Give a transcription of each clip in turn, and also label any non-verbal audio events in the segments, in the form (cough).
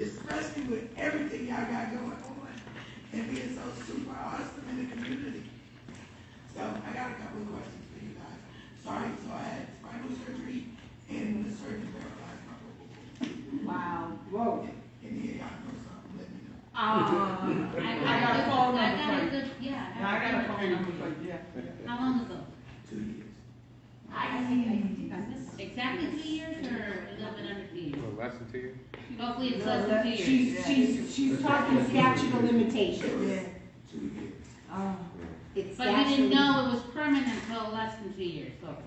especially with everything y'all got going on and being so super awesome in the community. So I got a couple of questions for you guys. Sorry, so I had spinal surgery and the surgeon paralyzed my vocal Wow. Whoa. And yeah, y'all know something, let me know. Uh, I got a phone I number got for a you. good, yeah. Yeah, I got a phone number for you, yeah. How long ago? Two years. I think I missed. Exactly two years or a little bit under two years? Well, less than two years? Hopefully it's less than two years. She's, she's, she's talking statute of limitations. Yeah. Two years. It's But you statute. didn't know it was permanent until less than two years, hopefully.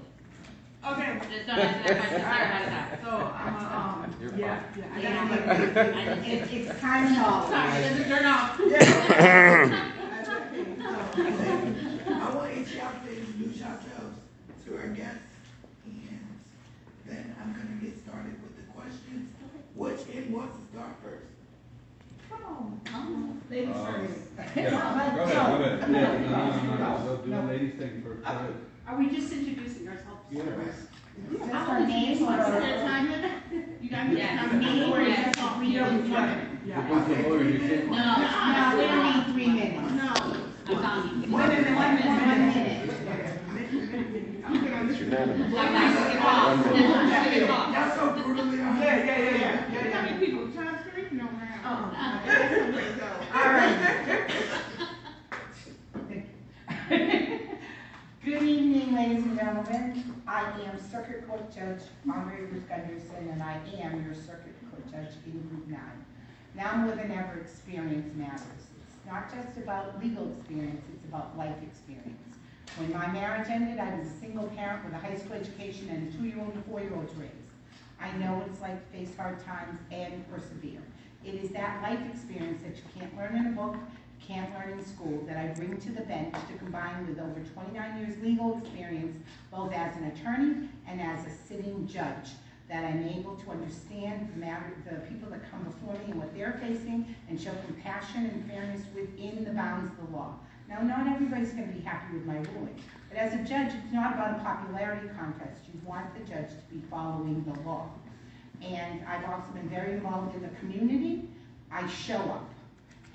Okay, Just don't answer that question, sorry about that. so I'm, uh, um, (laughs) You're yeah, yeah, I Yeah, gotta but get. I just- It's, it's kind of all. Sorry, it doesn't turn off. (laughs) (laughs) That's okay, so, I want each of y'all to introduce yourselves to our guests, and then I'm gonna get started with the questions. Which end wants to start first? Come Oh. on. Ladies Uh, first. Yeah, (laughs) go ahead, go ahead. Yeah, no, no, no, no, go do the ladies thing first, go ahead. Are we just introducing ourselves? Yeah. That's I'll our name introduce or- myself. Time? You got me? Yeah. I'm Name or Yeah. just read Yeah. over one minute? You're to lawyer, you should. No, No, we don't need three minutes. No. I'm telling you. One minute, one minute, One one minute. minute. I'm good unanimous. Gonna get off. One I'm not gonna get off. Y'all so brutally honest. Yeah, yeah, yeah, yeah, yeah, How yeah. many people? Time three? All right. (laughs) (laughs) Good evening, ladies and gentlemen. I am Circuit Court Judge Andrea Ruth Gundersen, and I am your Circuit Court Judge in Group Nine. Now more than ever, experience matters. It's not just about legal experience, it's about life experience. When my marriage ended, I was a single parent with a high school education and a two-year-old and four-year-old to raise. I know what it's like to face hard times and persevere. It is that life experience that you can't learn in a book, can't learn in school, that I bring to the bench to combine with over 29 years legal experience, both as an attorney and as a sitting judge, that I'm able to understand the people that come before me and what they're facing, and show compassion and fairness within the bounds of the law. Now, not everybody's going to be happy with my ruling, but as a judge, it's not about a popularity contest. You want the judge to be following the law. And I've also been very involved in the community. I show up.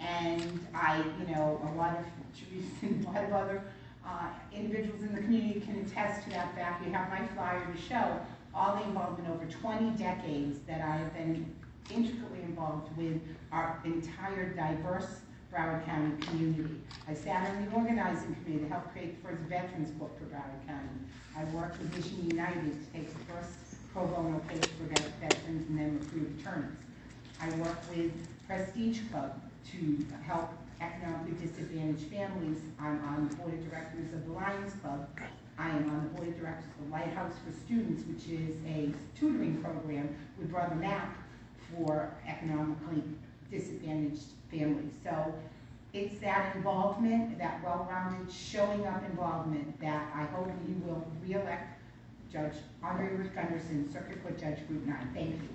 And I, you know, a lot of, Teresa (laughs) and a lot of other uh, individuals in the community can attest to that fact. You have my flyer to show all the involvement over 20 decades that I have been intricately involved with our entire diverse Broward County community. I sat on the organizing committee to help create the first veterans book for Broward County. I worked with Mission United to take the first pro bono case for vet- veterans and then recruit attorneys. I work with Prestige Club to help economically disadvantaged families. I'm on the board of directors of the Lions Club. I am on the board of directors of the Lighthouse for Students, which is a tutoring program with Brother Mac for economically disadvantaged families. So it's that involvement, that well-rounded, showing up involvement that I hope you will re-elect Judge Andrea Ruth Gundersen, Circuit Court Judge, Group 9. Thank you.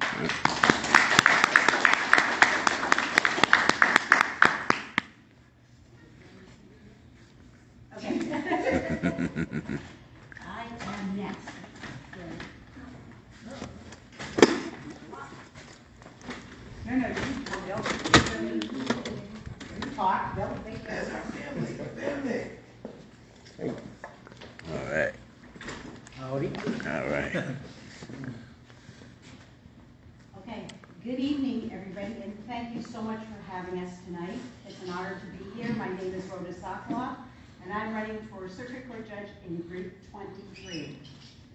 Okay. I am next. No, no, you, they'll, you talk, they'll, they, That's our family, family. All right. Howdy. All right. Okay, good evening, everybody, and thank you so much for having us tonight. It's an honor to be here. My name is Rhoda Sokoloff, and I'm running for Circuit Court Judge in Group 23.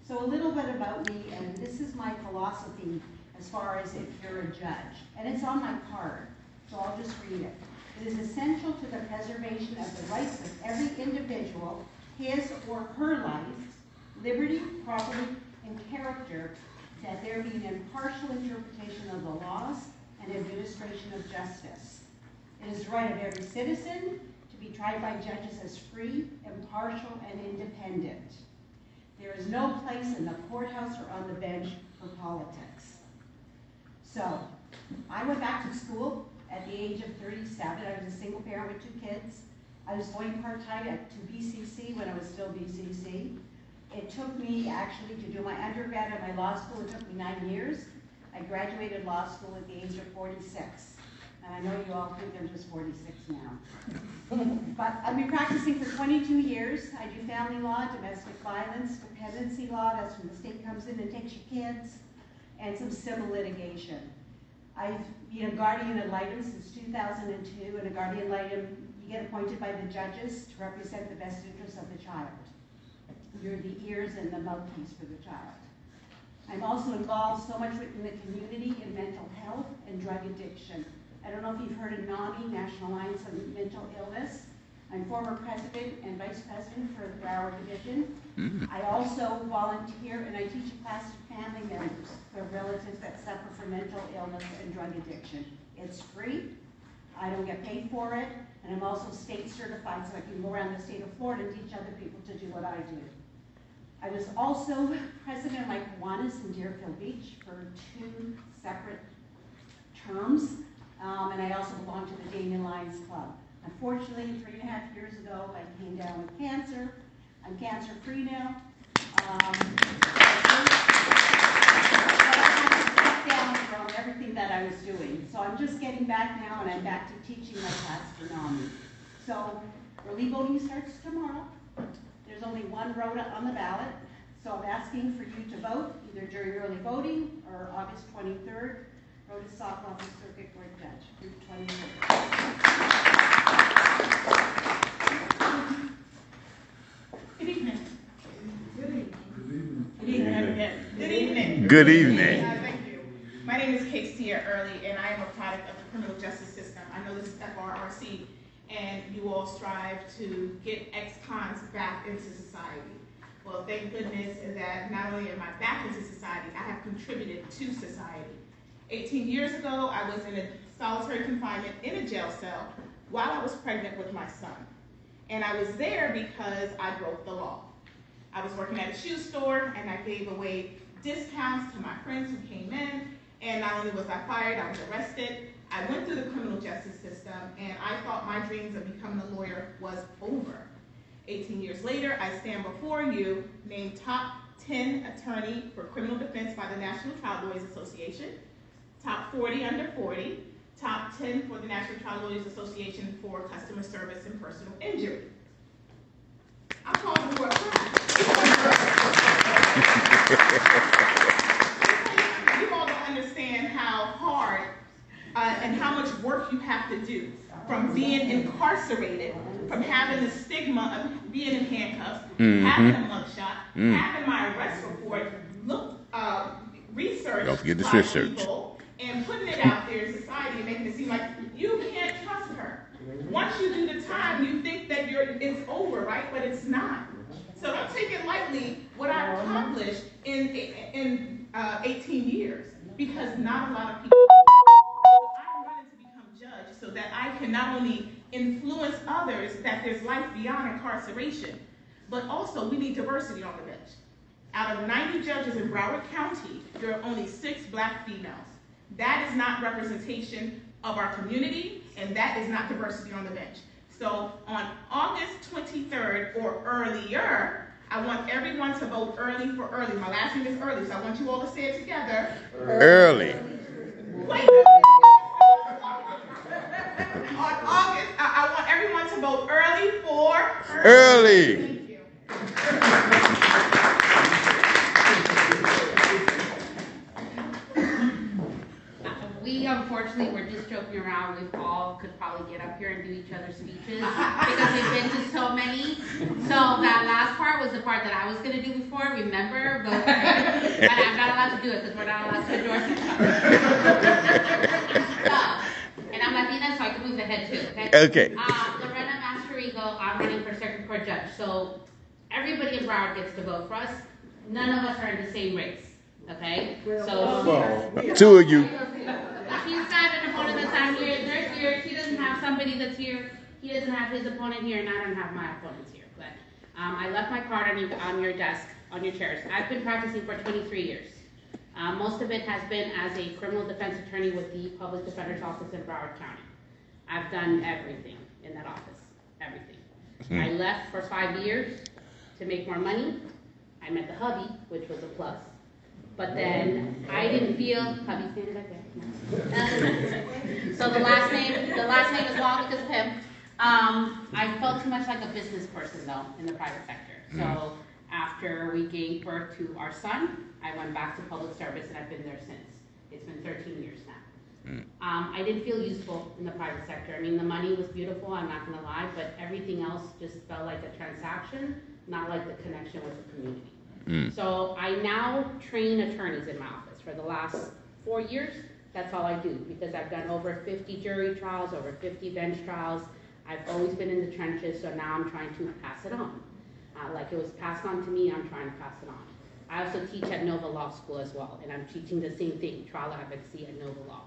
So a little bit about me, and this is my philosophy as far as if you're a judge. And it's on my card, so I'll just read it. It is essential to the preservation of the rights of every individual, his or her life, liberty, property, and character, that there be an impartial interpretation of the laws and administration of justice. It is the right of every citizen to be tried by judges as free, impartial, and independent. There is no place in the courthouse or on the bench for politics. So, I went back to school at the age of 37. I was a single parent with two kids. I was going part-time to BCC when I was still BCC. It took me actually to do my undergrad and my law school, it took me nine years. I graduated law school at the age of 46. And I know you all think I'm just 46 now. (laughs) But I've been practicing for 22 years. I do family law, domestic violence, dependency law, that's when the state comes in and takes your kids, and some civil litigation. I've been a guardian ad litem since 2002, and a guardian ad litem, you get appointed by the judges to represent the best interests of the child. You're the ears and the mouthpiece for the child. I'm also involved so much within the community in mental health and drug addiction. I don't know if you've heard of NAMI, National Alliance of Mental Illness. I'm former president and vice president for the Broward Division. Mm. I also volunteer and I teach a class to family members, for relatives that suffer from mental illness and drug addiction. It's free, I don't get paid for it, and I'm also state certified, so I can go around the state of Florida and teach other people to do what I do. I was also (laughs) president of my Kiwanis in Deerfield Beach for two separate terms, um, and I also belong to the Damien Lions Club. Unfortunately, three and a half years ago, I came down with cancer. I'm cancer-free now. Um, down from everything that I was doing. So I'm just getting back now, and I'm back to teaching my class for. So early voting starts tomorrow. There's only one Rhoda on the ballot, so I'm asking for you to vote either during early voting or August 23rd. Rhoda Sokoloff for Circuit Court Judge, Group 23rd. Good evening. Good evening. Good evening. Good evening. Good evening. Uh, Thank you. My name is Kate Steer Early, and I am a product of the criminal justice system. I know this is FRRC, and you all strive to get ex-cons back into society. Well, thank goodness that not only am I back into society, I have contributed to society. 18 years ago, I was in a solitary confinement in a jail cell while I was pregnant with my son. And I was there because I broke the law. I was working at a shoe store and I gave away discounts to my friends who came in. And not only was I fired, I was arrested. I went through the criminal justice system and I thought my dreams of becoming a lawyer was over. 18 years later, I stand before you named top 10 attorney for criminal defense by the National Trial Lawyers Association, top 40 under 40, top 10 for the National Trial Lawyers Association for customer service and personal injury. I'm calling for a. You all don't understand how hard uh, and how much work you have to do from being incarcerated, from having the stigma of being in handcuffs, Mhm. having a mugshot, Mm. having my arrest report, look, uh, research Don't forget the research. people, and putting it out there in society and making it seem like you can't trust her. Once you do the time, you think that you're it's over, right? But it's not. So don't take it lightly what I accomplished in in uh, 18 years, because not a lot of people. I'm running to become judge so that I can not only influence others that there's life beyond incarceration, but also we need diversity on the bench. Out of 90 judges in Broward County, there are only six black females. That is not representation of our community, and that is not diversity on the bench. So on August 23rd or earlier, I want everyone to vote early for early. My last name is early, so I want you all to say it together. Early. Wait. (laughs) On August, I, I want everyone to vote early for Early. Thank you. We unfortunately, we're just joking around, we all could probably get up here and do each other's speeches, because we've been to so many. So that last part was the part that I was gonna do before, remember, but, (laughs) but I'm not allowed to do it, because we're not allowed to endorse each other. So, And I'm Latina, so I can move the head too, okay? Okay. Uh, Lorena Mastrarrigo, I'm running for circuit court judge, so everybody in Broward gets to vote for us. None of us are in the same race, okay? So. Two of you. She's got an opponent that's on here, they're here, she doesn't have somebody that's here, he doesn't have his opponent here, and I don't have my opponents here, but, um, I left my card on your, on your desk, on your chairs. I've been practicing for twenty-three years. Uh, most of it has been as a criminal defense attorney with the Public Defender's Office in Broward County. I've done everything in that office, everything. I left for five years to make more money. I met the hubby, which was a plus. But then I didn't feel, hubby standing back there. (laughs) So the last name, the last name is long because of him. Um, I felt too much like a business person though, in the private sector. So after we gave birth to our son, I went back to public service and I've been there since. It's been thirteen years now. Um, I didn't feel useful in the private sector. I mean, the money was beautiful, I'm not gonna lie, but everything else just felt like a transaction, not like the connection with the community. Mm. So I now train attorneys in my office. For the last four years, that's all I do, because I've done over fifty jury trials, over fifty bench trials. I've always been in the trenches, so now I'm trying to pass it on. Uh, like it was passed on to me, I'm trying to pass it on. I also teach at Nova Law School as well, and I'm teaching the same thing, trial advocacy at Nova Law.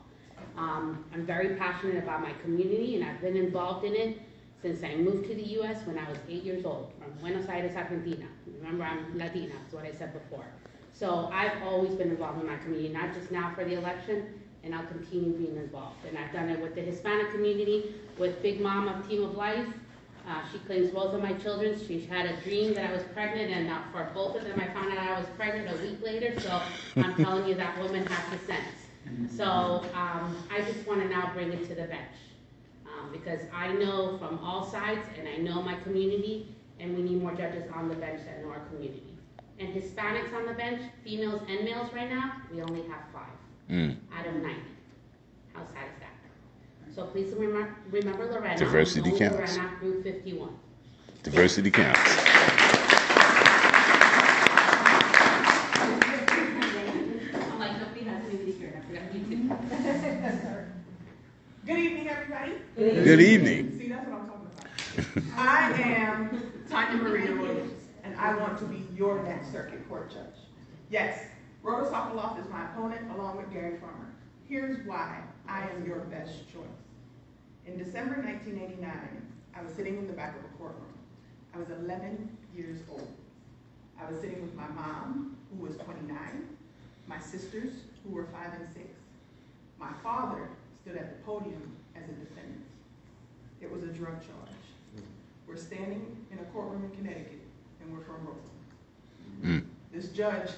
Um, I'm very passionate about my community, and I've been involved in it since I moved to the U.S. when I was eight years old, from Buenos Aires, Argentina. Remember, I'm Latina, that's what I said before. So I've always been involved in my community, not just now for the election, and I'll continue being involved. And I've done it with the Hispanic community, with Big Mom of Team of Life. Uh, she claims both of my children. She had a dream that I was pregnant, and uh, for both of them, I found out I was pregnant a week later. So I'm (laughs) telling you, that woman has the sense. So um, I just want to now bring it to the bench um, because I know from all sides, and I know my community, and we need more judges on the bench that know our community. And Hispanics on the bench, females and males right now, we only have five Mm. out of 90. How sad is that? So please remember, remember Lorena. Diversity only counts. Lorena, Group 51. Diversity counts. I'm like, nobody has anybody here, and I forgot you too. (laughs) Good evening, everybody. Good evening. See, that's what I'm talking about. I am Tanya Maria Williams, and I want to be your next circuit court judge. Yes, Rhoda Sokoloff is my opponent, along with Gary Farmer. Here's why I am your best choice. In December 1989, I was sitting in the back of a courtroom. I was 11 years old. I was sitting with my mom, who was 29, my sisters, who were five and six. My father stood at the podium as a defendant. It was a drug charge. We're standing in a courtroom in Connecticut, and we're from Brooklyn. Mm. This judge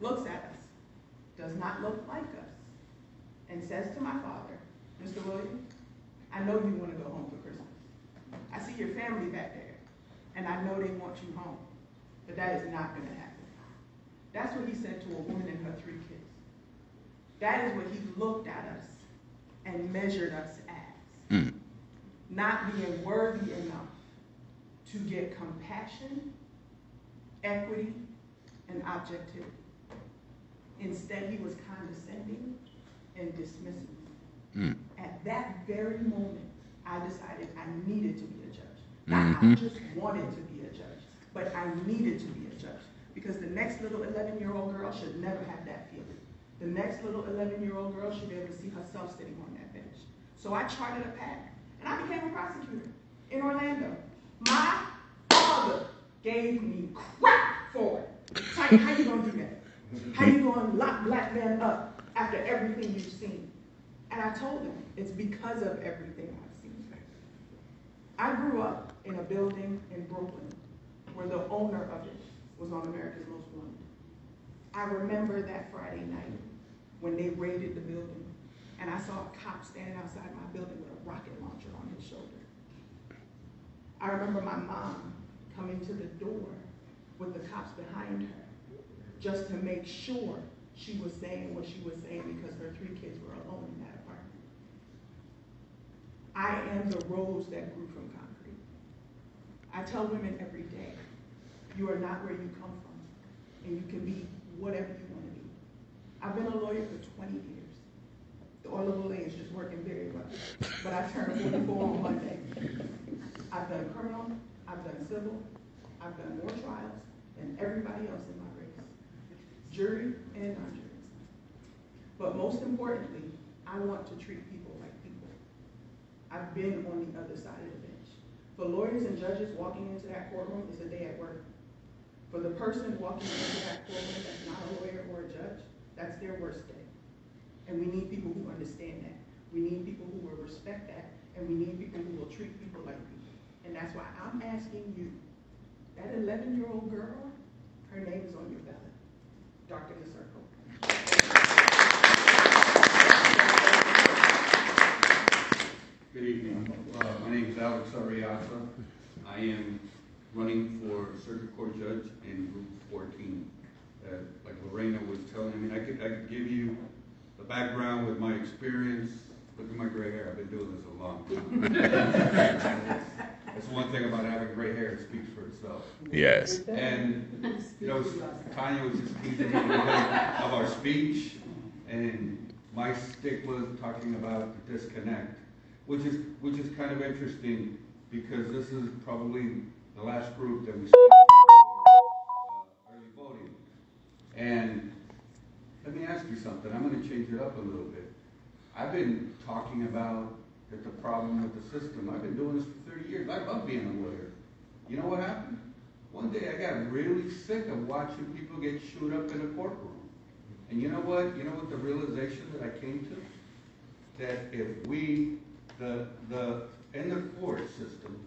looks at us, does not look like us, and says to my father, Mr. Williams, I know you want to go home for Christmas. I see your family back there, and I know they want you home, but that is not going to happen. That's what he said to a woman and her three kids. That is what he looked at us and measured us as. Mm. Not being worthy enough to get compassion, equity, and objectivity. Instead, he was condescending and dismissive. Mm. At that very moment, I decided I needed to be a judge. Not I Mhm. just wanted to be a judge, but I needed to be a judge. Because the next little 11-year-old girl should never have that feeling. The next little 11-year-old girl should be able to see herself sitting on that bench. So I charted a path, and I became a prosecutor in Orlando. My father gave me crap for it. How, how you gonna do that? How you gonna lock black men up after everything you've seen? And I told him, it's because of everything I've seen. I grew up in a building in Brooklyn where the owner of it was on America's Most Wanted. I remember that Friday night when they raided the building and I saw a cop standing outside my building with a rocket launcher on his shoulder. I remember my mom coming to the door with the cops behind her just to make sure she was saying what she was saying because her three kids were alone in that apartment. I am the rose that grew from concrete. I tell women every day, you are not where you come from, and you can be whatever you want to be. I've been a lawyer for 20 years. The oil of Olay is just working very well, but I turned 44 on Monday. I've done criminal, I've done civil, I've done more trials than everybody else in my jury and non-jury. But most importantly, I want to treat people like people. I've been on the other side of the bench. For lawyers and judges walking into that courtroom, it's a day at work. For the person walking into that courtroom that's not a lawyer or a judge, that's their worst day. And we need people who understand that. We need people who will respect that, and we need people who will treat people like people. And that's why I'm asking you, that 11-year-old girl, her name is on your ballot. Dr. Encircle. Good evening. Uh, my name is Alex Ariasa. I am running for circuit court judge in Group 14. Uh, like Lorena was telling me, I, mean, I could, I could give you the background with my experience. Look at my gray hair. I've been doing this a long time. (laughs) That's one thing about having gray hair, it speaks for itself. Yes. And, you know, Tanya was just teasing me a little bit of our speech, and my stick was talking about the disconnect, which is, which is kind of interesting, because this is probably the last group that we speak for uh, early voting. And let me ask you something, I'm gonna change it up a little bit. I've been talking about that the problem with the system, I've been doing this for thirty years, I love being a lawyer. You know what happened? One day I got really sick of watching people get chewed up in a courtroom. And you know what, you know what the realization that I came to? That if we, the, the, in the court system,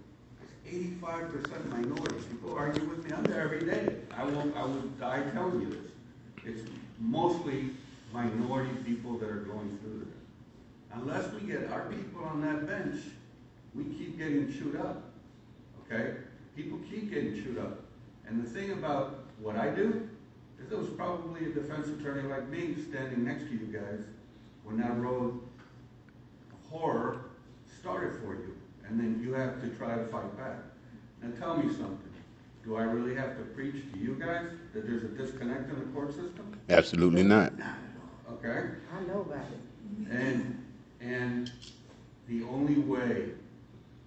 it's eighty-five percent minority. People argue with me, I'm there every day. I will, I will die telling you this. It's mostly minority people that are going through this. Unless we get our people on that bench, we keep getting chewed up, okay? People keep getting chewed up. And the thing about what I do, is there was probably a defense attorney like me standing next to you guys when that road of horror started for you. And then you have to try to fight back. Now tell me something. Do I really have to preach to you guys that there's a disconnect in the court system? Absolutely not. Okay? I know about it. And, and the only way,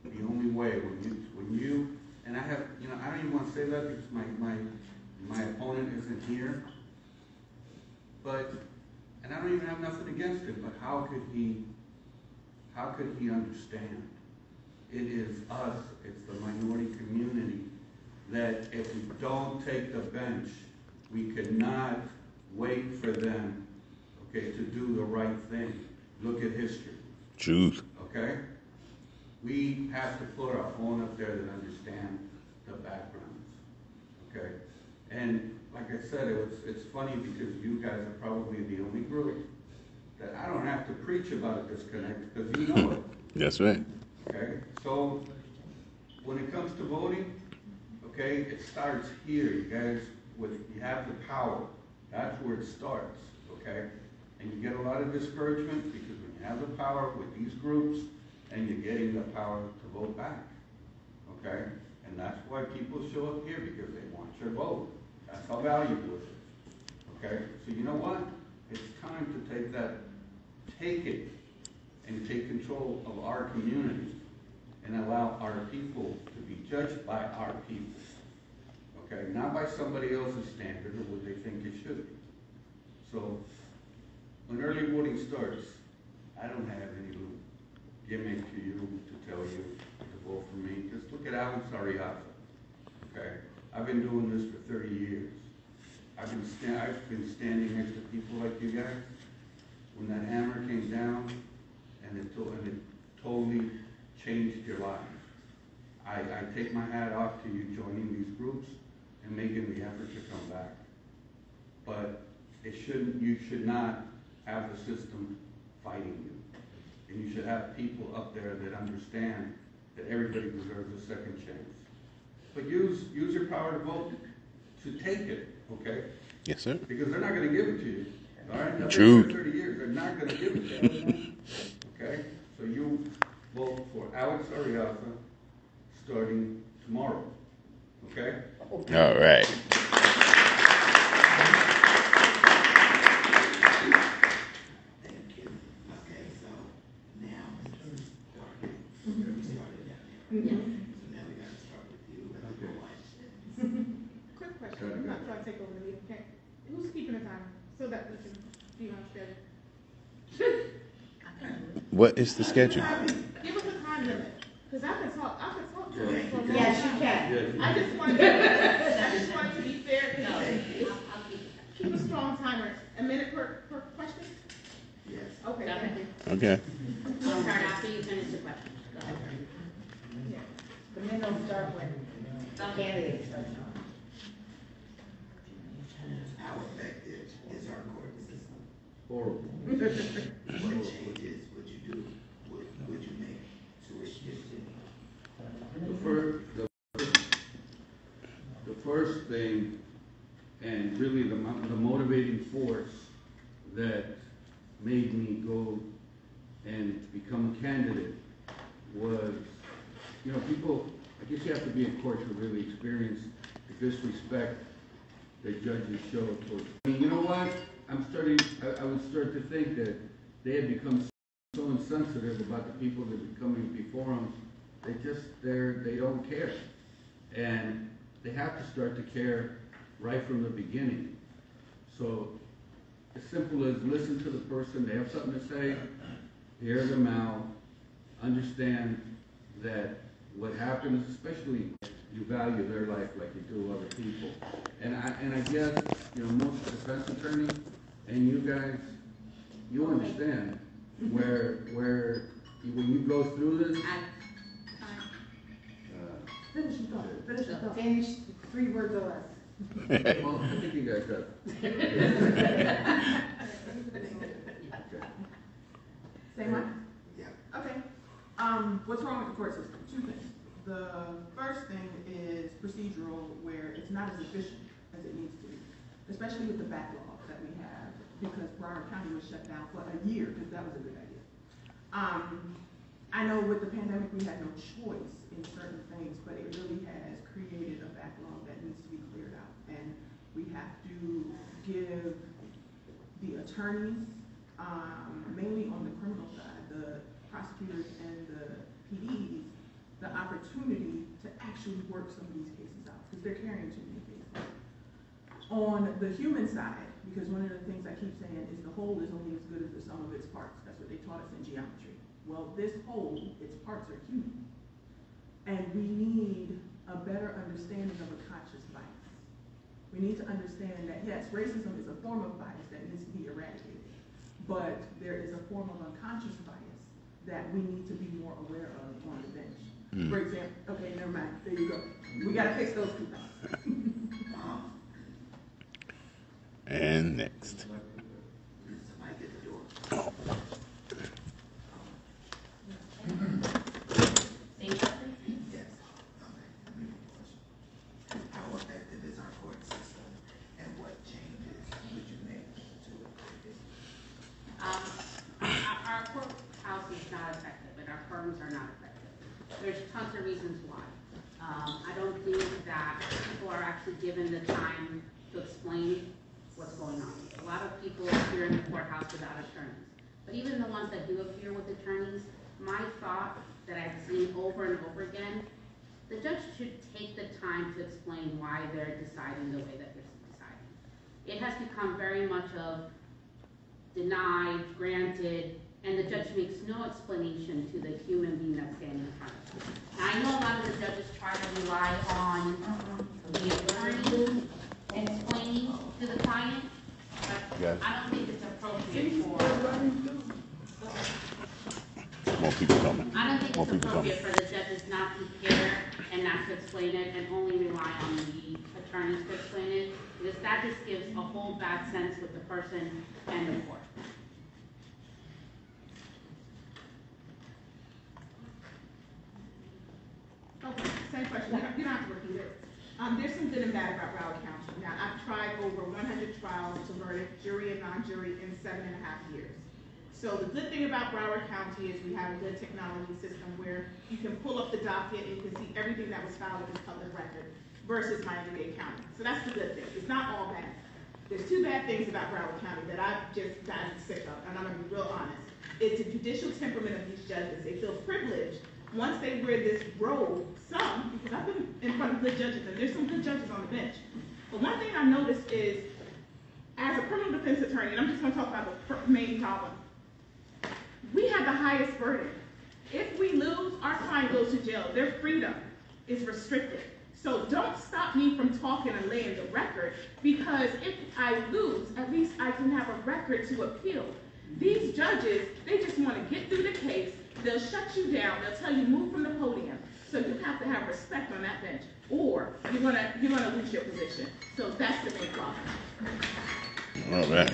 the only way, when you, when you, and I have, you know, I don't even want to say that because my, my, my opponent isn't here. But, and I don't even have nothing against him, but how could he, how could he understand? It is us, it's the minority community, that if we don't take the bench, we cannot wait for them, okay, to do the right thing. Look at history, Truth. okay? We have to put our phone up there that understand the backgrounds, okay? And like I said, it was, it's funny because you guys are probably the only group that I don't have to preach about a disconnect because you know it. (laughs) That's right. Okay, so when it comes to voting, okay, it starts here, you guys, with, you have the power. That's where it starts, okay? And you get a lot of discouragement because when you have the power with these groups, and you're getting the power to vote back, okay? And that's why people show up here, because they want your vote. That's how valuable it is, okay? So you know what? It's time to take that, take it and take control of our community and allow our people to be judged by our people. Okay, not by somebody else's standard or what they think it should be. So, when early voting starts, I don't have any little gimmick to you to tell you to vote for me. Just look at Alex Ariasa. Okay, I've been doing this for thirty years. I've been sta- I've been standing next to people like you guys. When that hammer came down, and it, to- and it totally changed your life. I, I take my hat off to you joining these groups and making the effort to come back. But it shouldn't, you should not have the system fighting you. And you should have people up there that understand that everybody deserves a second chance. But use, use your power to vote to take it, okay? Yes, sir. Because they're not gonna give it to you, all right? True. Thirty years, they're not gonna give it to you, okay? So you vote for Alex Ariasa starting tomorrow, okay? All right. Thank you. Okay, so now, Mr. Darby, we started down here. So now we gotta start with you with the questions. Quick question, I'm not trying to take over the meeting, okay? Who's keeping the time, so that we can be on schedule? What is the schedule? (laughs) Give us a time limit, because I can talk, I can talk to you for a long Yes, you time. can. I just want to, I just want to be fair, you know, keep a strong timer, a minute per, per question? Yes. Okay, thank you. Okay. I'll start after you finish the question. Go ahead. Yeah. The minutes start when candidates start. How effective is our court system? Horrible. What changes would you do, would, would you make to it shifted? first thing, and really the, mo- the motivating force that made me go and become a candidate was, you know, people, I guess you have to be in court to really experience the disrespect that judges show towards. I mean, you know what? I'm starting, I, I would start to think that they had become so insensitive about the people that are coming before them. They just, they're, they don't care. And they have to start to care right from the beginning. So, as simple as listen to the person, they have something to say, hear them out, understand that what happens, especially you value their life like you do other people. And I, and I guess, you know, most defense attorneys and you guys, you understand where, where, when you go through this, Finish your thought, finish your thought. Finish three words or less. well, I think you guys got. Okay. Same one? Yeah. Okay. Um, what's wrong with the court system? Two things. The first thing is procedural, where it's not as efficient as it needs to be, especially with the backlog that we have, because Broward County was shut down for a year, because that was a good idea. Um, I know with the pandemic, we had no choice in certain things, but it really has created a backlog that needs to be cleared out. And we have to give the attorneys, um, mainly on the criminal side, the prosecutors and the PDs, the opportunity to actually work some of these cases out, because they're carrying too many cases. On the human side, because one of the things I keep saying is the whole is only as good as the sum of its parts. That's what they taught us in geometry. Well, this whole, its parts are human. And we need a better understanding of a conscious bias. We need to understand that, yes, racism is a form of bias that needs to be eradicated. But there is a form of unconscious bias that we need to be more aware of on the bench. Hmm. For example, okay, never mind, there you go. We gotta fix those two things. (laughs) And next. Somebody get the door. Same question? Yes. Okay, let me read the question. How effective is our court system and what changes would you make to it? Um, our, our courthouse is not effective, and our firms are not effective. There's tons of reasons why. Um, I don't think that people are actually given the time to explain what's going on. A lot of people appear in the courthouse without attorneys. But even the ones that do appear with attorneys, my thought that I've seen over and over again, the judge should take the time to explain why they're deciding the way that they're deciding. It has become very much of denied, granted, and the judge makes no explanation to the human being that's standing in front of them. I know a lot of the judges try to rely on the attorney explaining to the client, but Yes. I don't think it's appropriate for, More people coming. I don't think More it's people coming. appropriate for the judges not to care and not to explain it and only rely on the attorneys to explain it, because that just gives a whole bad sense with the person and the court. Okay, same question, you don't, you don't have to repeat. Um, there's some good and bad about Broward County. Now, I've tried over one hundred trials to verdict, jury and non-jury in seven and a half years. So the good thing about Broward County is we have a good technology system where you can pull up the docket and you can see everything that was filed with this public record versus Miami-Dade County. So that's the good thing. It's not all bad. There's two bad things about Broward County that I've just gotten sick of, and I'm gonna be real honest. It's the judicial temperament of these judges. They feel privileged once they wear this robe, some, because I've been in front of good judges, and there's some good judges on the bench. But one thing I noticed is, as a criminal defense attorney, and I'm just gonna talk about the main problem, we have the highest burden. If we lose, our client goes to jail. Their freedom is restricted. So don't stop me from talking and laying the record, because if I lose, at least I can have a record to appeal. These judges, they just want to get through the case, they'll shut you down, they'll tell you move from the podium. So you have to have respect on that bench, or you're gonna, you're gonna lose your position. So that's the main problem. All right.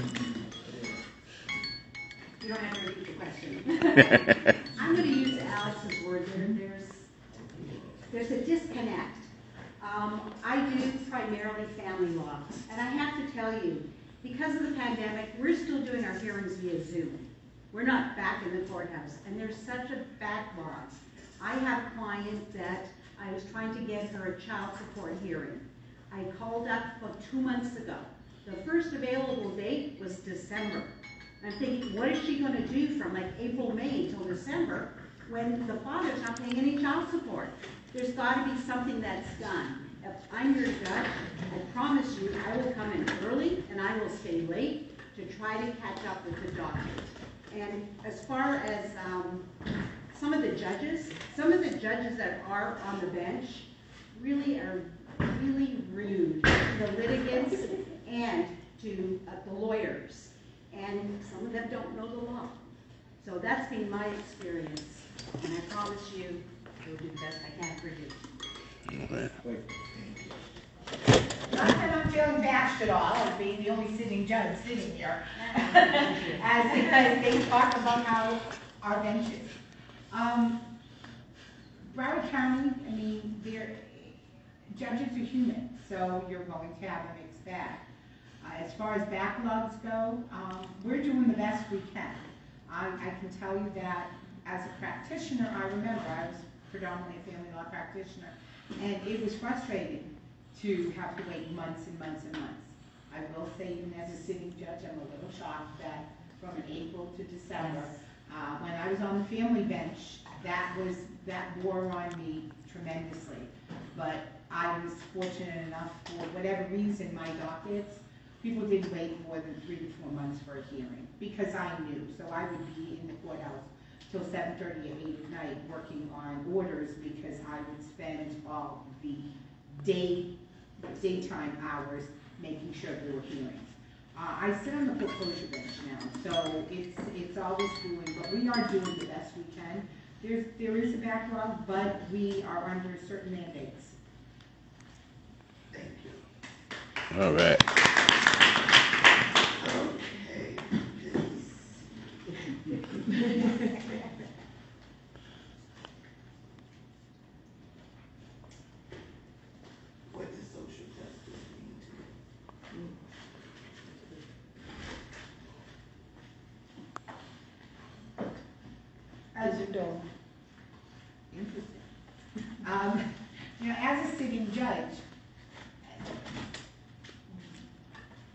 You don't have to repeat the question. (laughs) I'm gonna use Alex's word there, there's, there's a disconnect. Um, I do primarily family law. And I have to tell you, because of the pandemic, we're still doing our hearings via Zoom. We're not back in the courthouse, and there's such a backlog. I have a client that I was trying to get her a child support hearing. I called up about two months ago. The first available date was December. I'm thinking, what is she gonna do from like April, May until December, when the father's not paying any child support? There's gotta be something that's done. If I'm your judge, I promise you, I will come in early and I will stay late to try to catch up with the docket. And as far as, um, some of the judges, some of the judges that are on the bench really are really rude to the litigants and to uh, the lawyers. And some of them don't know the law. So that's been my experience, and I promise you, I will do the best I can for you. Okay. Not that I'm feeling bashed at all, as being the only sitting judge sitting here. (laughs) As because they talk about how our benches. Um, Broward County, I mean, they're, judges are human, so you're going to have a mixed bag. Uh, as far as backlogs go, um, we're doing the best we can. I, I can tell you that as a practitioner, I remember, I was predominantly a family law practitioner, and it was frustrating to have to wait months and months and months. I will say, even as a sitting judge, I'm a little shocked that from April to December, uh, when I was on the family bench, that was, that wore on me tremendously. But I was fortunate enough, for whatever reason, my dockets, people didn't wait more than three to four months for a hearing, because I knew. So I would be in the courthouse till seven thirty or eight at night, working on orders, because I would spend all the day, daytime hours making sure there were hearings. Uh, I sit on the foreclosure bench now, so it's, it's always doing, but we are doing the best we can. There's, there is a backlog, but we are under certain mandates. Thank you. All right. Okay, please. What does social justice mean to you? As you don't. Interesting. Um, you know, as a sitting judge,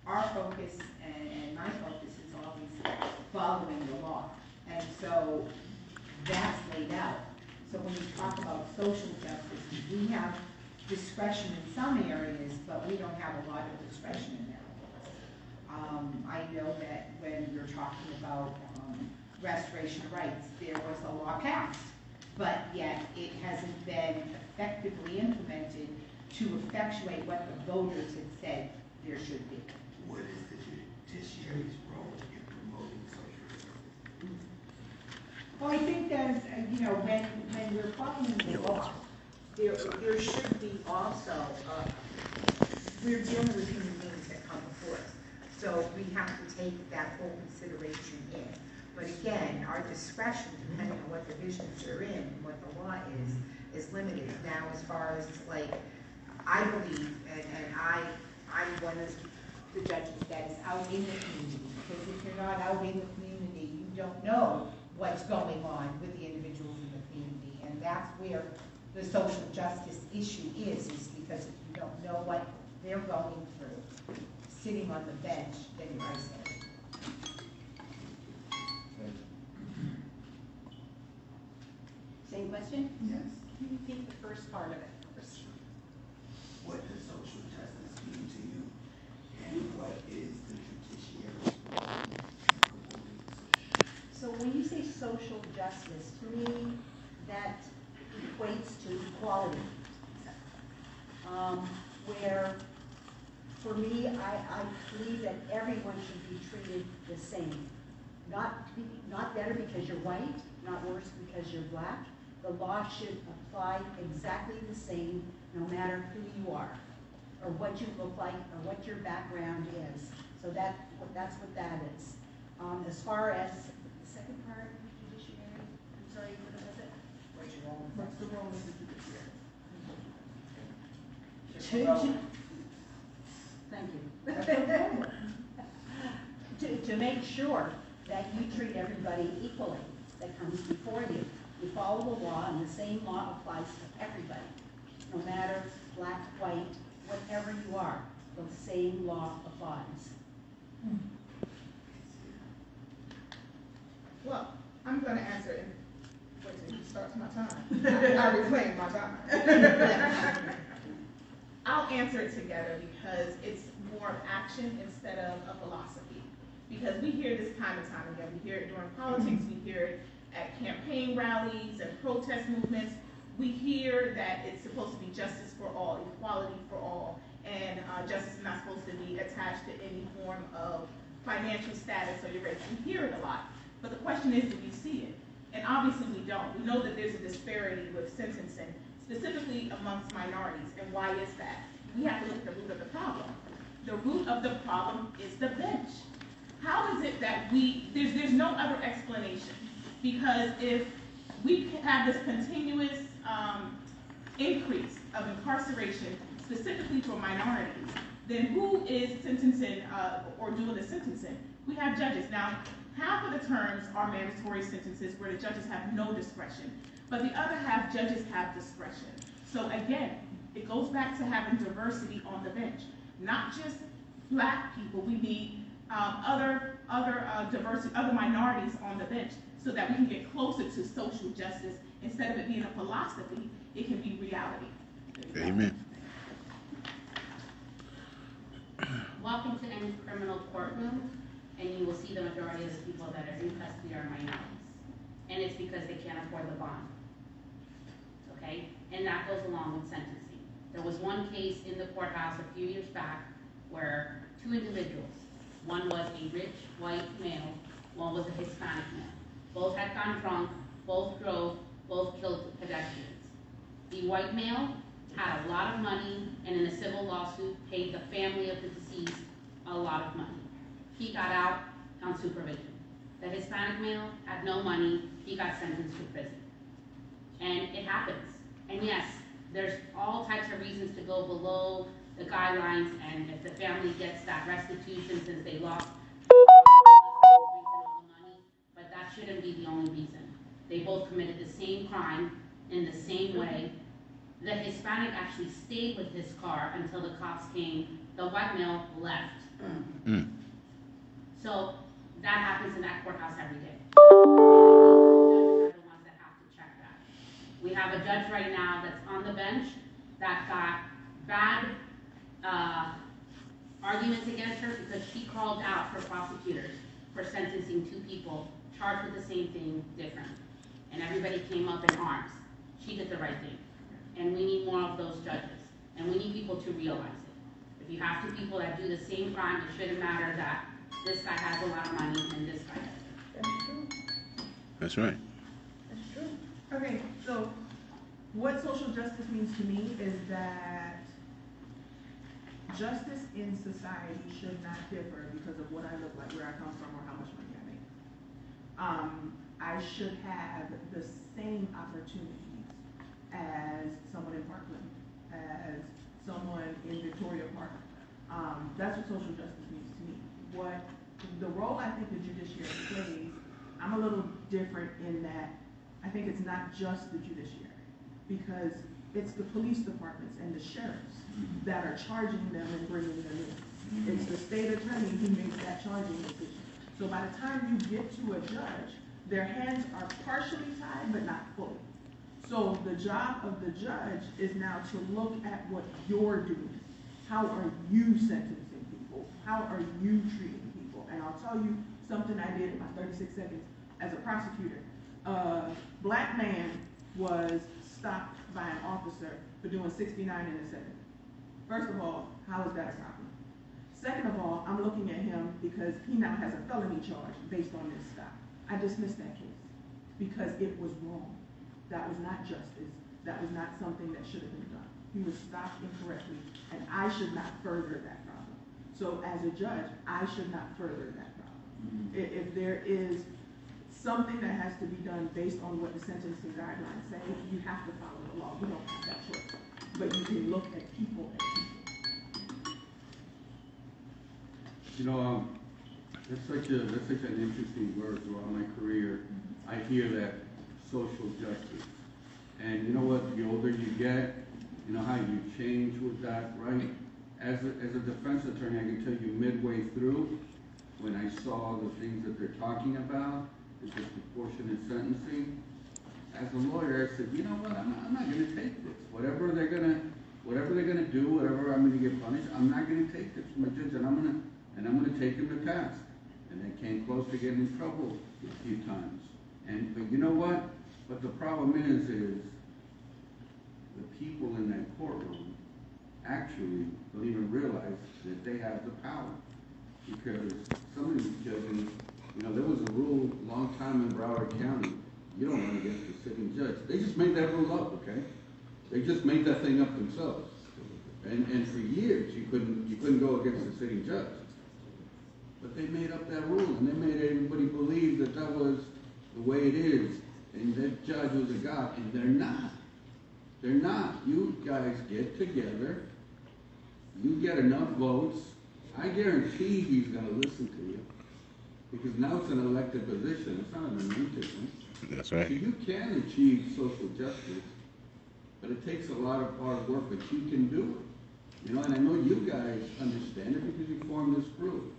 our focus and, and my focus is always following the law. And so that's laid out. So when we talk about social justice, we have discretion in some areas, but we don't have a lot of discretion in others. Um, I know that when you're talking about, um, restoration of rights, there was a law passed, but yet it hasn't been effectively implemented to effectuate what the voters had said there should be. What is the judiciary's role in promoting social justice? Well, I think there's, uh, you know, when, when we're talking the law, there, there should be also, uh, we're dealing with human beings that come before us. So we have to take that whole consideration in. But again, our discretion, depending on what divisions they're in, and what the law is, is limited. Now, as far as like, I believe, and, and I, I'm one of the judges that is out in the community. Because if you're not out in the community, you don't know what's going on with the individuals in the community. And that's where the social justice issue is, is because if you don't know what they're going through, sitting on the bench, then you're isolated. Same question? Yes. Can you repeat the first part of it first? What does social justice mean to you? And what is the judiciary's role in promoting social So when you say social justice, to me, that equates to equality. Um, where, for me, I, I believe that everyone should be treated the same. Not, be- not better because you're white, not worse because you're black the law should apply exactly the same no matter who you are or what you look like or what your background is. So that, that's what that is. Um, as far as the second part, judiciary, I'm sorry, what was it? What's the role What's the role of the judiciary? Thank you. (laughs) to, to make sure that you treat everybody equally that comes before you. Follow the law, and the same law applies to everybody, no matter black, white, whatever you are, the same law applies. Well, I'm gonna answer it. Wait till you start my time. I reclaim my time. I'll answer it together because it's more of action instead of a philosophy. Because we hear this time and time again. We hear it during politics, we hear it at campaign rallies and protest movements. We hear that it's supposed to be justice for all, equality for all, and uh, justice is not supposed to be attached to any form of financial status or your race. We hear it a lot. But the question is, do we see it? And obviously we don't. We know that there's a disparity with sentencing, specifically amongst minorities. And why is that? We have to look at the root of the problem. The root of the problem is the bench. How is it that we, there's, there's no other explanation? Because if we have this continuous um, increase of incarceration, specifically for minorities, then who is sentencing uh, or doing the sentencing? We have judges. Now, half of the terms are mandatory sentences where the judges have no discretion, but the other half, judges have discretion. So again, it goes back to having diversity on the bench, not just black people. We need um, other other uh, diversity, other minorities on the bench, so that we can get closer to social justice. Instead of it being a philosophy, it can be reality. Amen. Walk into any criminal courtroom, and you will see the majority of the people that are in custody are minorities. And it's because they can't afford the bond. Okay? And that goes along with sentencing. There was one case in the courthouse a few years back where two individuals, one was a rich white male, one was a Hispanic male. Both had gone drunk, both drove, both killed pedestrians. The white male had a lot of money and in a civil lawsuit paid the family of the deceased a lot of money. He got out on supervision. The Hispanic male had no money, he got sentenced to prison. And it happens. And yes, there's all types of reasons to go below the guidelines, and if the family gets that restitution since they lost shouldn't be the only reason. They both committed the same crime in the same way. The Hispanic actually stayed with his car until the cops came. The white male left. Mm. So that happens in that courthouse every day. Judges are the ones that have to check that. We have a judge right now that's on the bench that got bad, uh, arguments against her because she called out for prosecutors for sentencing two people charged with the same thing different. And everybody came up in arms. She did the right thing. And we need more of those judges. And we need people to realize it. If you have two people that do the same crime, it shouldn't matter that this guy has a lot of money and this guy doesn't. That's true. That's right. That's true. Okay, so what social justice means to me is that justice in society should not differ because of what I look like, where I come from, or how much money I make. Um, I should have the same opportunities as someone in Parkland, as someone in Victoria Park. Um, that's what social justice means to me. What the role I think the judiciary plays, I'm a little different in that I think it's not just the judiciary because it's the police departments and the sheriffs that are charging them and bringing them in. It's the state attorney who makes that charging decision. So by the time you get to a judge, their hands are partially tied but not fully. So the job of the judge is now to look at what you're doing. How are you sentencing people? How are you treating people? And I'll tell you something I did in my 36 seconds as a prosecutor. A black man was stopped by an officer for doing 69 in a second. First of all, how is that a problem? Second of all, I'm looking at him because he now has a felony charge based on this stop. I dismissed that case because it was wrong. That was not justice. That was not something that should have been done. He was stopped incorrectly, and I should not further that problem. So as a judge, I should not further that problem. Mm-hmm. If, if there is something that has to be done based on what the sentencing guidelines say, you have to follow the law. You don't have that choice. But you can look at people as people. You know, um, That's such a, that's such an interesting word throughout my career. I hear that, social justice. And you know what, the older you get, you know how you change with that, right? As a, as a defense attorney, I can tell you midway through, when I saw the things that they're talking about, the disproportionate sentencing, as a lawyer, I said, you know what, I'm not, I'm not gonna take this. Whatever they're gonna, whatever they're gonna do, whatever I'm gonna get punished, I'm not gonna take this from a judge, and I'm gonna, and I'm gonna take him to task. And they came close to getting in trouble a few times. And, but you know what? But the problem is, is the people in that courtroom actually don't even realize that they have the power. Because some of these judges, you know, there was a rule a long time in Broward County, you don't run against the sitting judge. They just made that rule up, okay? They just made that thing up themselves. And, and for years, you couldn't, you couldn't go against the sitting judge. But they made up that rule, and they made everybody believe that that was the way it is, and that judge was a god, and they're not. They're not. You guys get together, you get enough votes, I guarantee he's gonna listen to you. Because now it's an elected position, it's not an one. That's So right. you can achieve social justice, but it takes a lot of hard work, but you can do it. You know, and I know you guys understand it because you formed this group.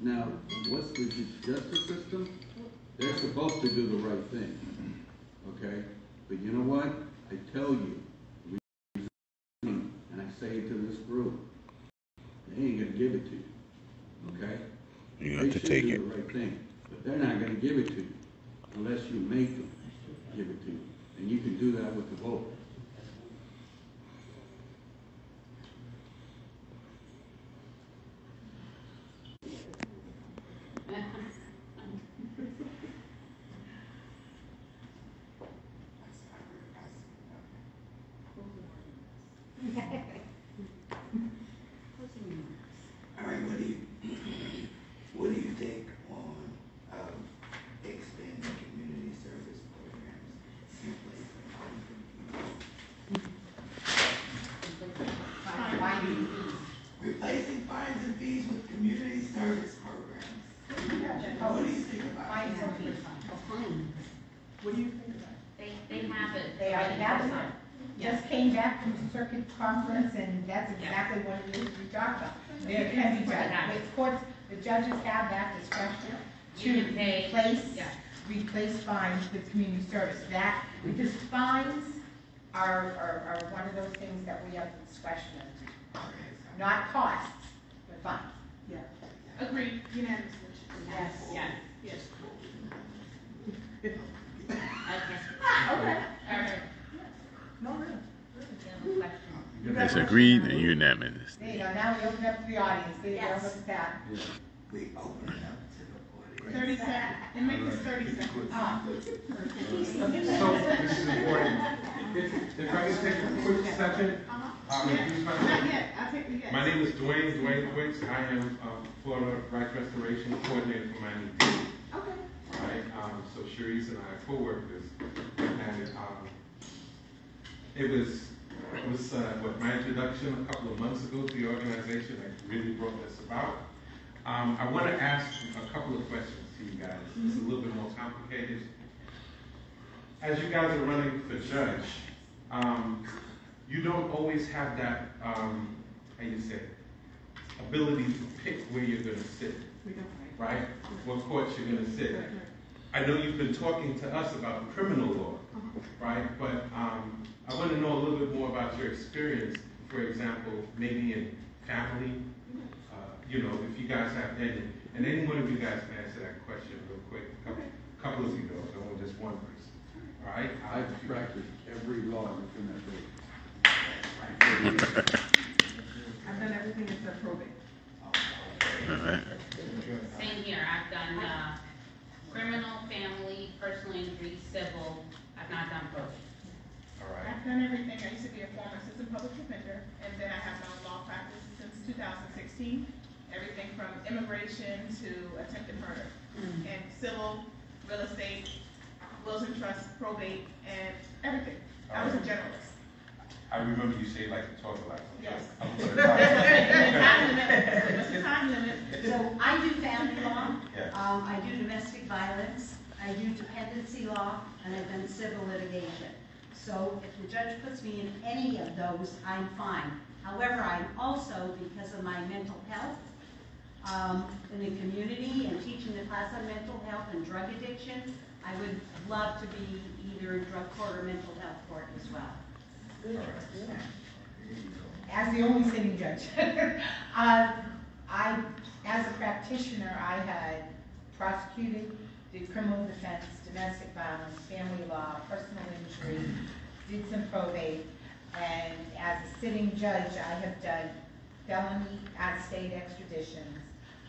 Now, what's the justice system? They're supposed to do the right thing, okay? But you know what? I tell you, and I say it to this group, they ain't gonna give it to you, okay? You They have to should take do it. the right thing, but they're not gonna give it to you unless you make them give it to you. And you can do that with the vote. All right, what do you, what do you think on, um, expanding community service programs in place of Finding Replacing fines and fees with community service programs. What do you think about Fines that? and fees. What do you think about They, they have it. They already have it. Yes. Just came back from the circuit conference, and that's exactly what it is we talked about. There can be, judge- Yeah. the courts, the judges have that discretion You to can pay- replace, yeah. replace fines with community service. That, because fines are, are, are one of those things that we have discretion of, not costs, but fines. it? Agreed, unanimously. Yes. Yes. Yes. Okay. Ah, okay. All right. No, really. Any other questions? It's agreed and unanimous. There you go, now we open up to the audience, there you go, Yes. look at that. We open it up to the audience. Thirty seconds, and make this thirty seconds. Ah. So, this is important. If, if I can take a quick second, Uh-huh. um, Yeah, introduce Not yet, I'll take the yes. My name is Dwayne, Dwayne Quicks. I am, um, Florida Rights Restoration Coordinator for Miami Dade. Okay. Right, um, so Sharice and I are co-workers, and, um, it was, it was, uh, what, my introduction a couple of months ago to the organization that really brought this about. Um, I wanna ask a couple of questions to you guys, it's a little bit more complicated. As you guys are running for judge, um, you don't always have that, um, how you say, ability to pick where you're gonna sit right? What courts you're gonna sit. In. I know you've been talking to us about criminal law, right? But, um, I wanna know a little bit more about your experience, for example, maybe in family, uh, you know, if you guys have any, and any one of you guys can answer that question real quick. A Couple, couple of you know, don't just one person, all right? I've practiced every law within that book. I've done everything except probate. All right. Same here, I've done, uh, criminal, family, personal injury, civil, I've not done probate. All right. I've done everything. I used to be a former assistant public defender, and then I have my own law practice since two thousand sixteen. Everything from immigration to attempted murder, and civil, real estate, wills and trusts, probate, and everything. I was a generalist. I remember you say like to talk a lot. Yes. I'm And gonna- the time limit, time limit? So I do family law, Um, I do domestic violence, I do dependency law, and I've done civil litigation. So if the judge puts me in any of those, I'm fine. However, I'm also, because of my mental health, um, in the community and teaching the class on mental health and drug addiction, I would love to be either drug court or mental health court as well. As the only sitting judge, (laughs) uh, I, as a practitioner, I had prosecuted, did criminal defense, domestic violence, family law, personal injury, did some probate, and as a sitting judge, I have done felony out-of-state extraditions.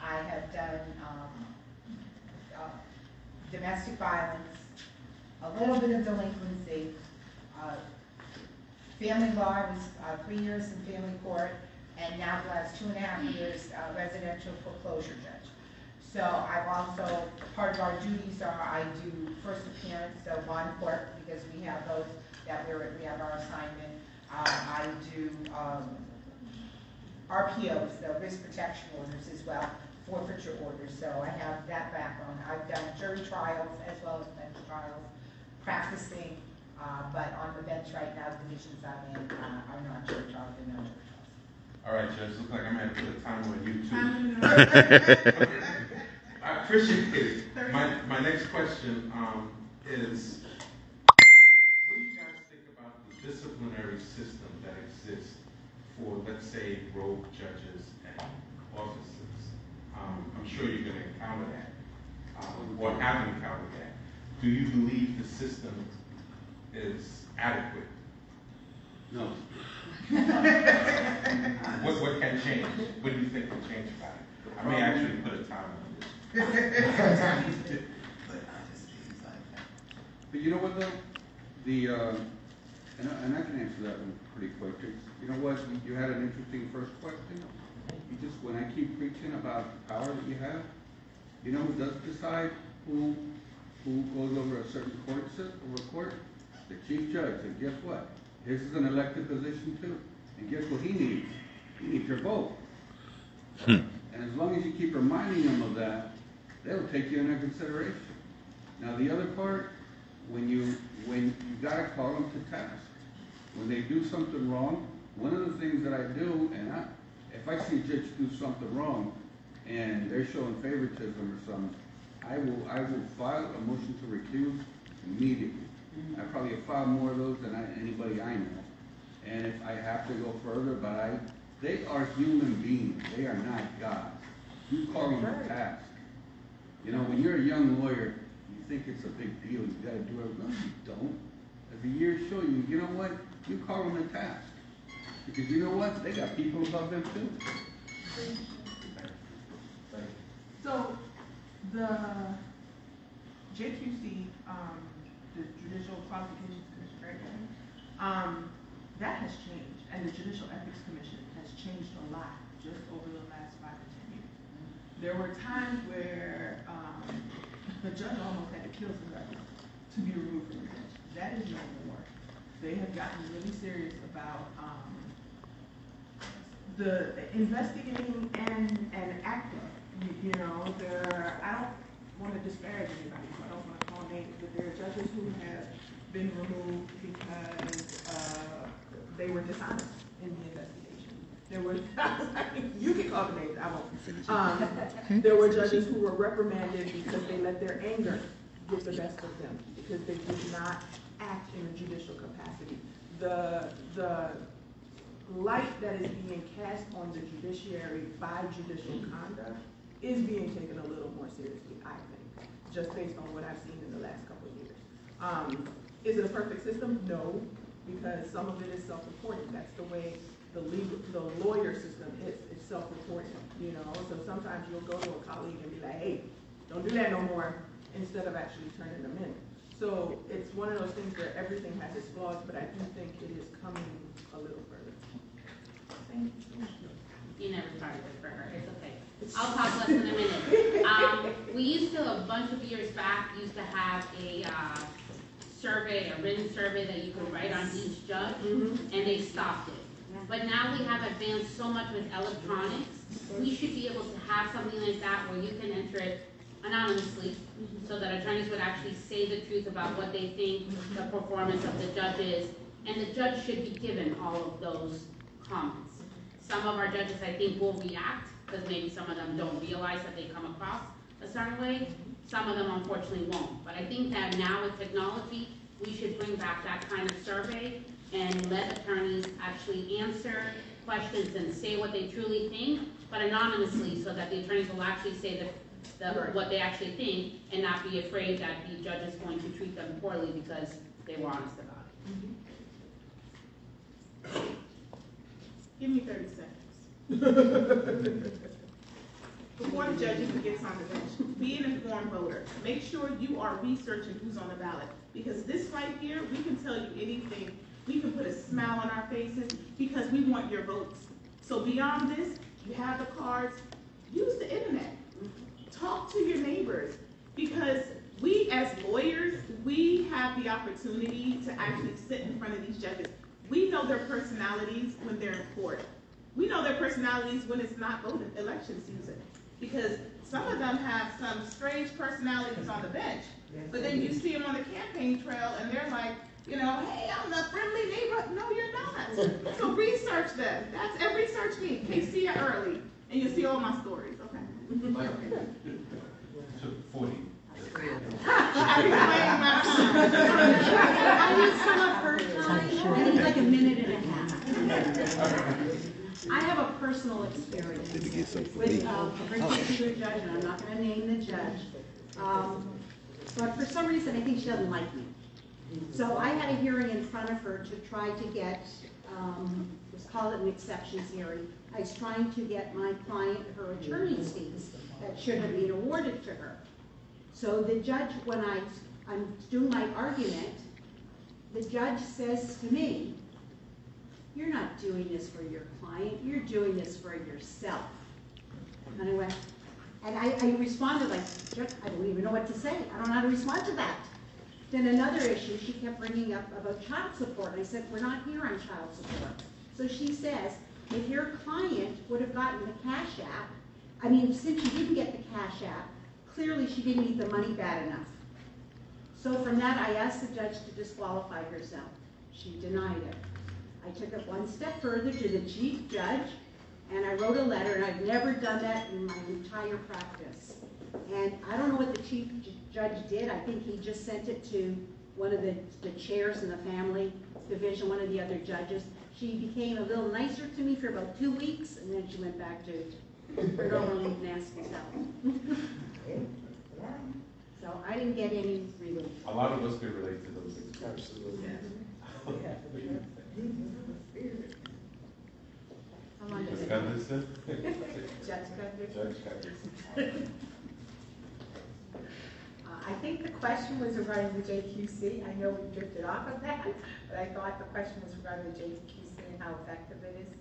I have done, um, uh, domestic violence, a little bit of delinquency, uh, Family law, I was uh, three years in family court, and now the last two and a half years, uh, residential foreclosure judge. So I've also, part of our duties are, I do first appearance, so bond court, because we have those, that we're, we have our assignment. Uh, I do, um, RPOs, the risk protection orders as well, forfeiture orders, so I have that background. I've done jury trials as well as bench trials, practicing, uh, but on the bench right now, the divisions I'm in, uh, are not jury trials, they're not jury trials. All right, Judge, looks like I'm gonna put a timer on you too. (laughs) I appreciate it. My, my next question, um, is, what do you guys think about the disciplinary system that exists for, let's say, rogue judges and officers? Um, I'm sure you're gonna encounter that, um, or have encountered that. Do you believe the system is adequate? No. (laughs) (laughs) What, what can change? What do you think can change about it? I may actually put a time But you know what though? The, uh, and I, and I can answer that one pretty quick. You know what, You- had an interesting first question. You just, when I keep preaching about the power that you have, you know who does decide who, who goes over a certain court system, over a court? The chief judge, and guess what? His is an elected position too. And guess what he needs? He needs your vote. And as long as you keep reminding them of that, they'll take you into consideration. Now, the other part, when you, when you gotta call them to task. When they do something wrong, one of the things that I do, and I, if I see a judge do something wrong, and they're showing favoritism or something, I will, I will file a motion to recuse immediately. Mm-hmm. I probably have filed more of those than I, anybody I know. And if I have to go further, but I, they are human beings, they are not gods. You call them to task. You know, when you're a young lawyer, you think it's a big deal, you gotta do it, no, you don't. As the years show you, you know what, you call them a task. Because you know what, they got people above them too. So, the JQC, um, the Judicial Qualifications Commission, right, Um, that has changed, and the Judicial Ethics Commission has changed a lot just over the last five. There were times where, um, the judge almost had to kill somebody to be removed from the bench. That is no more. They have gotten really serious about, um, the investigating and, and acting. You, you know, there, I don't wanna disparage anybody, so I don't wanna call names, but there are judges who have been removed because, uh, they were dishonest in the investigation. There were, (laughs) you can call the names, I won't. Um, there were judges who were reprimanded because they let their anger get the best of them, because they did not act in a judicial capacity. The, the light that is being cast on the judiciary by judicial conduct is being taken a little more seriously, I think, just based on what I've seen in the last couple of years. Um, is it a perfect system? No, because some of it is self-reporting. That's the way the legal, the lawyer system is. It's self-reporting, you know? So sometimes you'll go to a colleague and be like, hey, don't do that no more, instead of actually turning them in. So it's one of those things where everything has its flaws, but I do think it is coming a little further. Thank you. You never started this for her, it's okay. I'll talk less than a minute. (laughs) Um, we used to, a bunch of years back, used to have a, uh, survey, a written survey that you could write on each judge, and they stopped it. But now we have advanced so much with electronics, we should be able to have something like that where you can enter it anonymously, so that attorneys would actually say the truth about what they think the performance of the judge is, and the judge should be given all of those comments. Some of our judges, I think, will react, because maybe some of them don't realize that they come across a certain way. Some of them unfortunately won't. But I think that now with technology, we should bring back that kind of survey and let attorneys actually answer questions and say what they truly think, but anonymously, so that the attorneys will actually say the, the, what they actually think, and not be afraid that the judge is going to treat them poorly because they were honest about it. Mm-hmm. Give me thirty seconds. (laughs) Before the judges who gets on the bench, be an informed voter. Make sure you are researching who's on the ballot. Because this right here, we can tell you anything. We can put a smile on our faces because we want your votes. So beyond this, you have the cards, use the internet. Talk to your neighbors. Because we as lawyers, we have the opportunity to actually sit in front of these judges. We know their personalities when they're in court. We know their personalities when it's not voting election season. Because some of them have some strange personalities on the bench. But then you see them on the campaign trail and they're like, you know, hey, I'm the friendly neighbor. No, you're not. So research them. That's and research me. Casey early. And you'll see all my stories, okay? Took forty. I reclaim my time. I need some of her time, I need like a minute and a half. I have a personal experience with, um, a particular judge, and I'm not gonna name the judge. Um, But for some reason, I think she doesn't like me. So I had a hearing in front of her to try to get, um, let's call it an exceptions hearing. I was trying to get my client her attorney's fees that should have been awarded to her. So the judge, when I, I'm doing my argument, the judge says to me, you're not doing this for your client, you're doing this for yourself. And I went, and I, I responded like, "Judge, I don't even know what to say, I don't know how to respond to that. Then another issue, she kept bringing up about child support, and I said, we're not here on child support. So she says, if your client would have gotten the cash app, I mean, since she didn't get the cash app, clearly she didn't need the money bad enough. So from that, I asked the judge to disqualify herself. She denied it. I took it one step further to the chief judge, and I wrote a letter, and I've never done that in my entire practice. And I don't know what the chief judge did, I think he just sent it to one of the, the chairs in the family division, one of the other judges. She became a little nicer to me for about two weeks, and then she went back to her normal nasty self. So I didn't get any relief. A lot of us can relate to those experiences. How long does Ms. Gundersen? Judge Gundersen? (laughs) Judge Gundersen. I think the question was regarding the JQC. I know we drifted off of that, but I thought the question was regarding the JQC and how effective it is,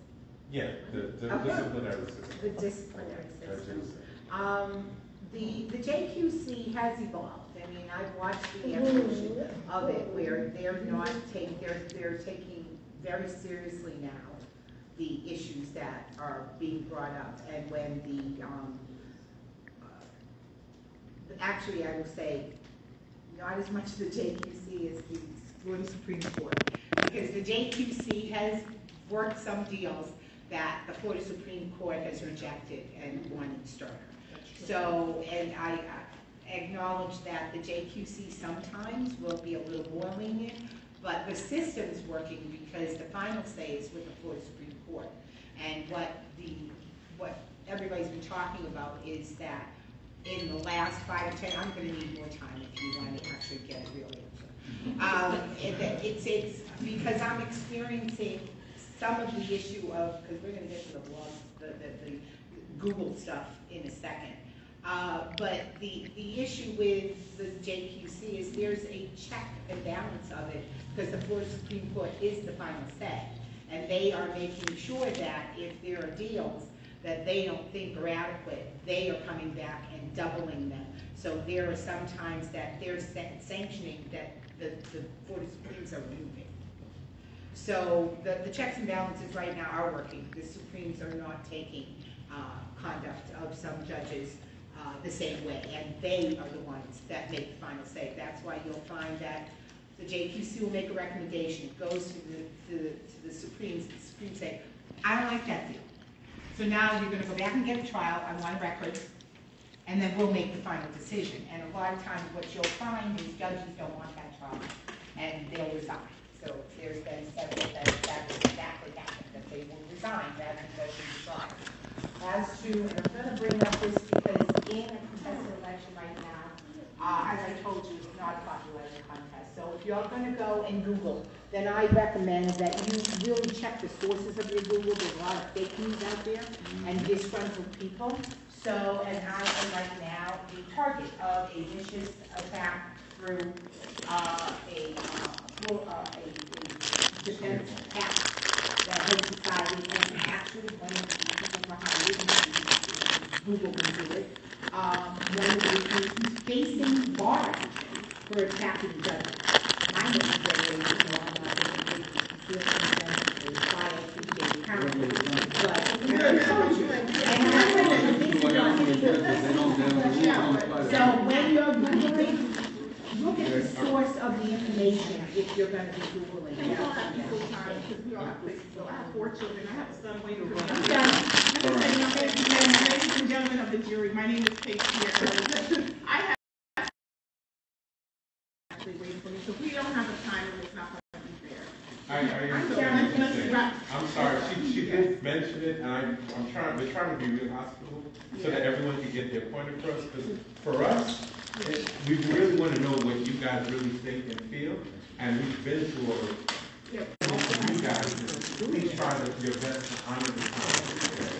Yeah, the, the Okay. disciplinary system. the disciplinary system. Um, the, the JQC has evolved. I mean, I've watched the evolution of it where they're not taking, they're, they're taking very seriously now the issues that are being brought up. And when the, um, actually, I will say, not as much the JQC as the Florida Supreme Court. Because the JQC has worked some deals that the Florida Supreme Court has rejected and wanted sterner. So, and I I acknowledge that the JQC sometimes will be a little more lenient, but the system's working because the final say is with the Florida Supreme Court. And what the, what everybody's been talking about is that in the last five or ten, I'm gonna need more time if you want to actually get a real answer. Um, it- it's, it's, because I'm experiencing some of the issue of, because we're gonna get to the laws, the, the, the Google stuff in a second. Uh, but the, the issue with the JQC is there's a check and balance of it, because the Florida Supreme Court is the final say. And they are making sure that if there are deals that they don't think are adequate, they are coming back and doubling them. So there are some times that they're sanctioning that the, the Florida Supremes are moving. So the, the checks and balances right now are working. The Supremes are not taking, uh, conduct of some judges, uh, the same way, and they are the ones that make the final say. That's why you'll find that the JQC will make a recommendation, it goes to the, to the, to the Supreme, the Supreme say, I don't like that deal. So now you're gonna go back and get a trial, on one record, and then we'll make the final decision. And a lot of times what you'll find is judges don't want that trial, and they'll resign. So there's been several that, that's exactly happened, that they will resign rather than go the trial. As to, and I'm gonna bring up this because in a contested election right now, uh, as I told you, it's not a popularity contest. So if you're gonna go and Google, then I recommend that you really check the sources of your Google. There's a lot of fake news out there and disgruntled people. So, and I am right now the target of a vicious attack through, uh, a, uh, uh, a, defense act that Hope Society and actually the people behind it, Google can do it, um, one of the, who's facing bar action for attacking judges. My name is Jerry, you know, I'm not going to feel consent file to but. And I apply so when you're Googling, look at the source of the information if you're gonna be Googling. Can we all have equal time, because we all have places to go. I have four children, I have a son waiting for me. I'm I'm done. done. Ladies and gentlemen, ladies and gentlemen of the jury, my name is Kate Pierre. (laughs) I have waiting for me, so we don't have a time, it's not going to be fair. I, I I'm sorry, let's wrap. I'm sorry, she, she did mention it, and I, I'm trying, we're trying to be real hospitable, so that everyone can get their point across, because for us, it- we really wanna know what you guys really think and feel, and we've been through all of. You guys, please try to, your best to honor the time,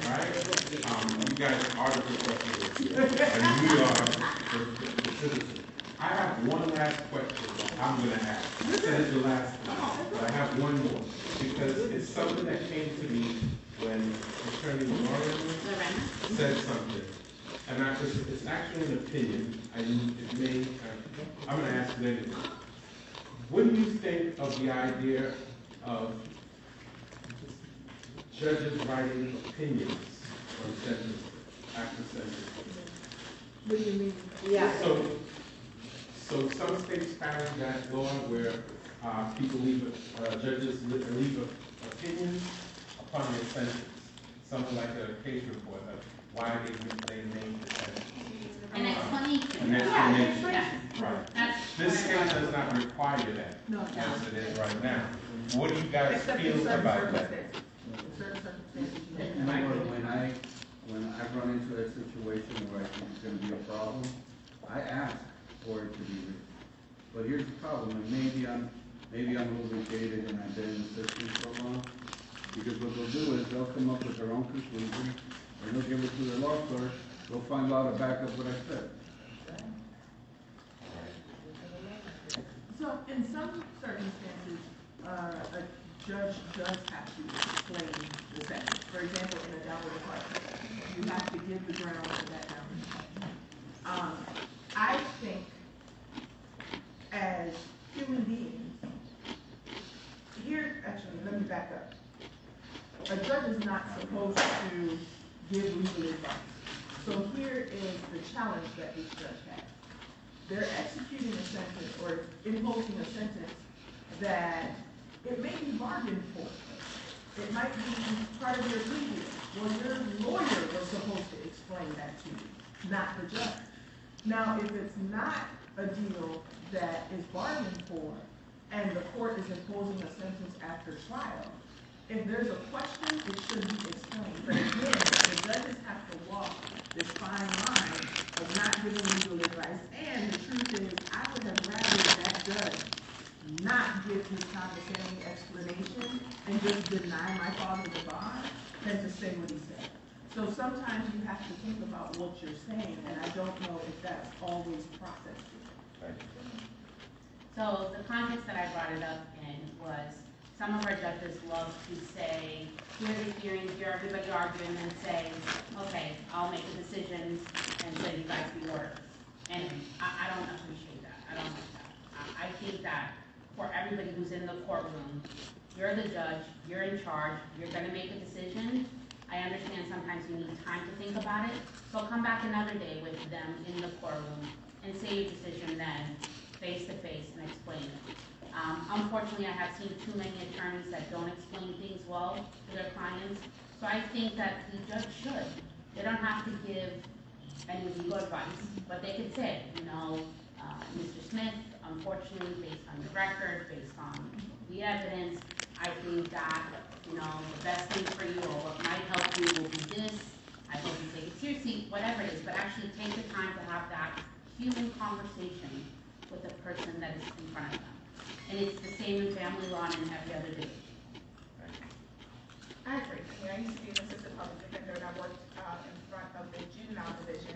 right? Um, you guys are the professionals, and we are the, the citizens. I have one last question I'm gonna ask. This is the last one, but I have one more, because it's something that came to me when Attorney Lawrence Lorena? said something. And I, it's, it's actually an opinion, I, it may, uh, I'm gonna ask it anyway. What do you think of the idea of judges writing opinions on sentences, after sentences? What do you mean? Yeah. So, so some states carry that law where, uh, people leave, uh, judges leave a- opinions upon their sentence. Something like a case report of why they, they made the sentence. An explanation. An explanation, Yes. right. That's This what state does not require that, No, as it is right now. What do you guys Except feel certain about that? circumstances. In certain circumstances, you may. And I, when I, when I run into a situation where I think it's gonna be a problem, I ask for it to be written. But here's the problem, and maybe I'm, maybe I'm a little bit jaded and I've been in the system so long, because what they'll do is they'll come up with their own conclusion, and they'll give it to their law clerk, they'll find out to back up what I said. So in some circumstances, uh, a judge does have to explain the sentence. For example, in a downward departure, you have to give the ground for that downward. Um, I think as human beings, here, actually, let me back up. A judge is not supposed to give legal advice. So here is the challenge that each judge has they're executing a sentence or imposing a sentence that it may be bargained for. It might be part of your plea. Well, your lawyer was supposed to explain that to you, not the judge. Now, if it's not a deal that is bargained for and the court is imposing a sentence after trial, if there's a question, it should be explained. But again, the judges have to walk this fine line of not giving legal advice. And the truth is, I would have rather that judge not give his condescending explanation and just deny my father the bond than to say what he said. So sometimes you have to think about what you're saying, and I don't know if that's always processed. So the context that I brought it up in was, some of our judges love to say, hear the hearing, hear everybody arguing, and say, okay, I'll make a decision, and say you guys be lawyers. And I, I don't appreciate that, I don't like that. I, I think that for everybody who's in the courtroom, you're the judge, you're in charge, you're gonna make a decision, I understand sometimes you need time to think about it, so come back another day with them in the courtroom and say your decision then, face to face, and explain it. Um, unfortunately, I have seen too many attorneys that don't explain things well to their clients, so I think that the judge should. They don't have to give any legal advice, but they could say, you know, uh, Mr. Smith, unfortunately, based on the record, based on the evidence, I think that, you know, the best thing for you or what might help you will be this. I hope you take it seriously, whatever it is, but actually take the time to have that human conversation with the person that is in front of them. And it's the same in family law and in every other division. I agree. I mean, I used to be an assistant public defender and I worked, uh, in front of the juvenile division.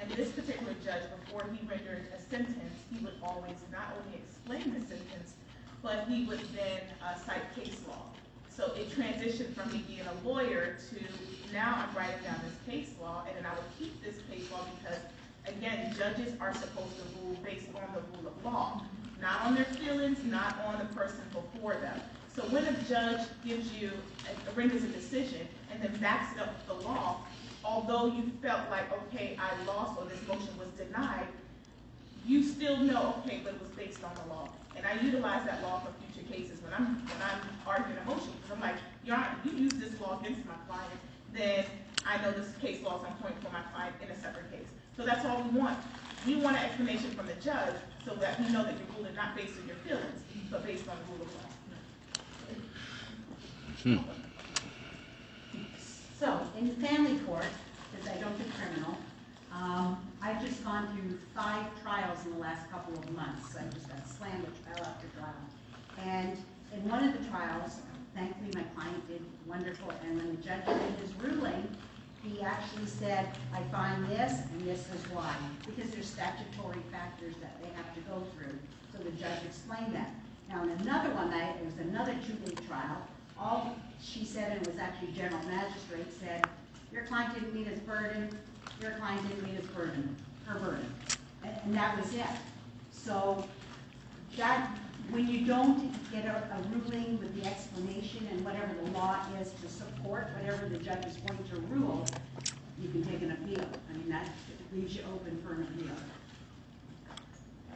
And this particular judge, before he rendered a sentence, he would always not only explain the sentence, but he would then, uh, cite case law. So it transitioned from me being a lawyer to now I'm writing down this case law and then I would keep this case law because, again, judges are supposed to rule based on the rule of law, not on their feelings, not on the person before them. So when a judge gives you, renders a decision and then backs it up with the law, although you felt like, okay, I lost or this motion was denied, you still know, okay, but it was based on the law. And I utilize that law for future cases when I'm, when I'm arguing a motion, because I'm like, Your Honor, you use this law against my client, then I know this case law is on point for my client in a separate case. So that's all we want. We want an explanation from the judge so that we know that you're ruling not based on your feelings, but based on the rule of law. So, in the family court, because I don't do criminal, um, I've just gone through five trials in the last couple of months. I just got slammed with trial after trial. And in one of the trials, thankfully my client did wonderful, and when the judge made his ruling, he actually said, I find this, and this is why. Because there's statutory factors that they have to go through. So the judge explained that. Now, in another one, it was another two-week trial, all she said, and it was actually general magistrate, said, your client didn't meet his burden, your client didn't meet his burden, her burden. And that was it. So, that, when you don't get a, a ruling with the explanation and whatever the law is to support whatever the judge is going to rule, you can take an appeal. I mean, that leaves you open for an appeal.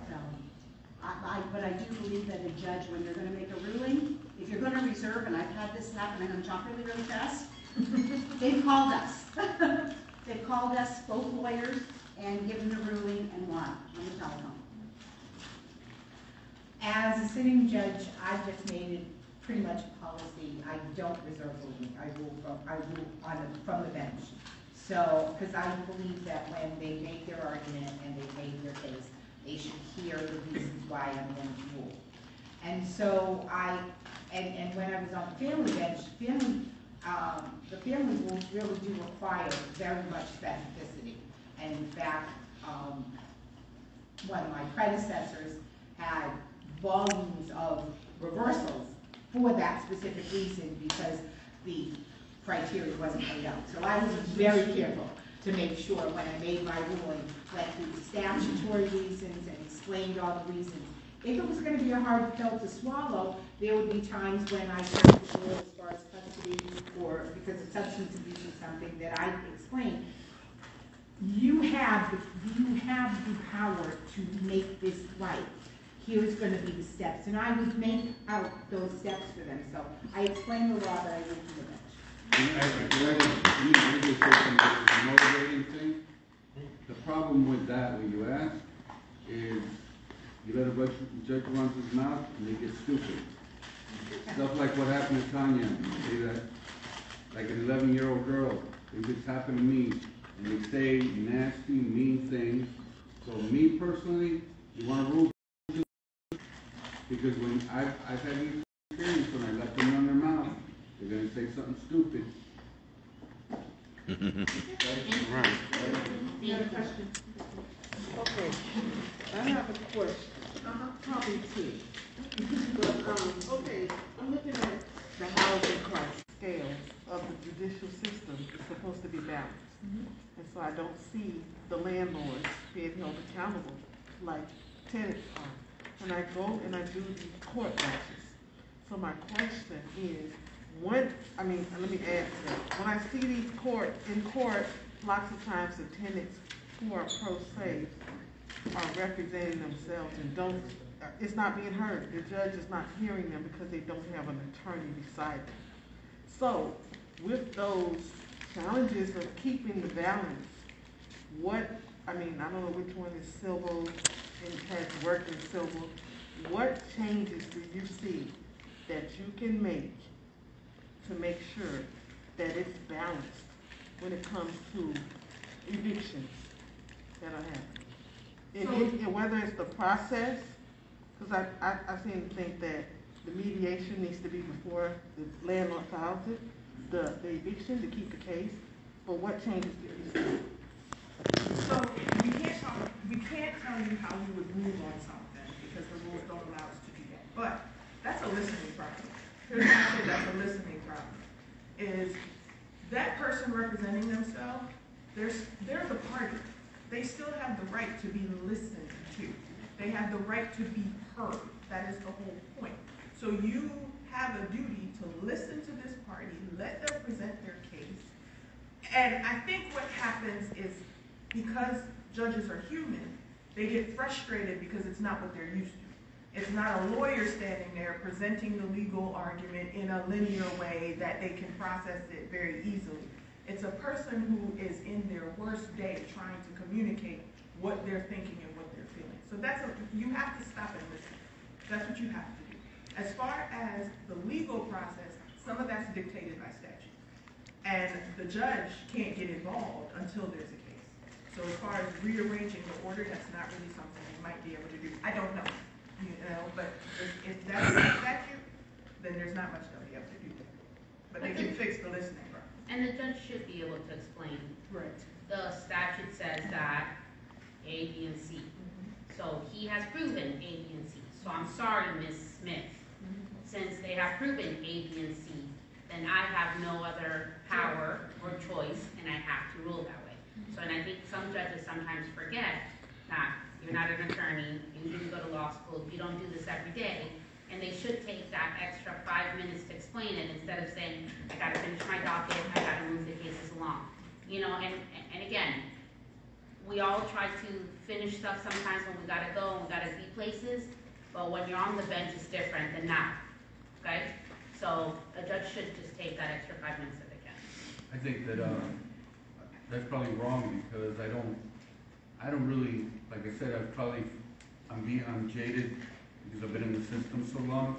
So, I, I, but I do believe that a judge, when they're gonna make a ruling, if you're gonna reserve, and I've had this happen, I'm gonna talk really, really fast, (laughs) they've called us. (laughs) They've called us, both lawyers, and given the ruling and why, on the telephone. As a sitting judge, I've just made it pretty much a policy, I don't reserve ruling, I rule from, I rule on, the- from the bench. So, because I believe that when they make their argument and they make their case, they should hear the reasons why I'm going to rule. And so I, and, and when I was on the family bench, family, um, the family rules really do require very much specificity. And in fact, um, one of my predecessors had volumes of reversals for that specific reason because the criteria wasn't laid out. So I was very careful to make sure when I made my ruling, went through the statutory reasons and explained all the reasons. If it was gonna be a hard pill to swallow, there would be times when I turned to the board as far as custody or because of substance abuse or something that I explained. You have, you have the power to make this right. Here's gonna be the steps, and I would make out those steps for them, so I explained the law that I went to the bench. Can I, can I just, just say something motivating thing? The problem with that, when you ask, is you let a judge, judge run his mouth and they get stupid. Stuff like what happened to Tanya, see that? Like an eleven-year-old girl, it just happened to me, and they say nasty, mean things. So me personally, you wanna rule because when I've, I've had these experience when I let them run their mouth, they're gonna say something stupid. You have a question? Okay, I have a question, uh-huh, probably two. But, um, okay, I'm looking at the housing price scale of the judicial system is supposed to be balanced. And so I don't see the landlords being held accountable like tenants are. And I go and I do these court matches. So my question is, One, I mean, let me add that. When I see these court, in court, lots of times the tenants who are pro se are representing themselves and don't, uh, it's not being heard. The judge is not hearing them because they don't have an attorney beside them. So, with those challenges of keeping the balance, what, I mean, I don't know which one is civil has worked in civil. What changes do you see that you can make to make sure that it's balanced when it comes to evictions that are happening? And, it- and whether it's the process, because I, I, I seem to think that the mediation needs to be before the landlord files it, the, the eviction to keep the case, but what changes do you see? So, we can't tell you how you would move on something, because the rules don't allow us to do that. But, that's a listening problem. Here's say that's a listening problem. Is that person representing themselves, they're, they're the party. They still have the right to be listened to. They have the right to be heard. That is the whole point. So you have a duty to listen to this party, let them present their case. And I think what happens is because judges are human, they get frustrated because it's not what they're used to. It's not a lawyer standing there presenting the legal argument in a linear way that they can process it very easily. It's a person who is in their worst day trying to communicate what they're thinking and what they're feeling. So that's a, you have to stop and listen. That's what you have to do. As far as the legal process, some of that's dictated by statute. And the judge can't get involved until there's a. So as far as rearranging the order, that's not really something they might be able to do. I don't know, you know, but if, if that's the statute, then there's not much they'll be able to do there. But they can fix the listening problem. And the judge should be able to explain. Right. The statute says that A, B, and C. Mm-hmm. So he has proven A, B, and C. So I'm sorry, Ms. Smith. Mm-hmm. Since they have proven A, B, and C, then I have no other power or choice, and I have to rule that way. So, and I think some judges sometimes forget that you're not an attorney, you didn't go to law school, you don't do this every day, and they should take that extra five minutes to explain it instead of saying, I gotta finish my docket, I gotta move the cases along. You know, and, and again, we all try to finish stuff sometimes when we gotta go, and we gotta be places, but when you're on the bench, it's different than now, okay? So a judge should just take that extra five minutes if they can. I think that, uh, that's probably wrong because I don't, I don't really, like I said, I've probably, I'm being, I'm jaded because I've been in the system so long,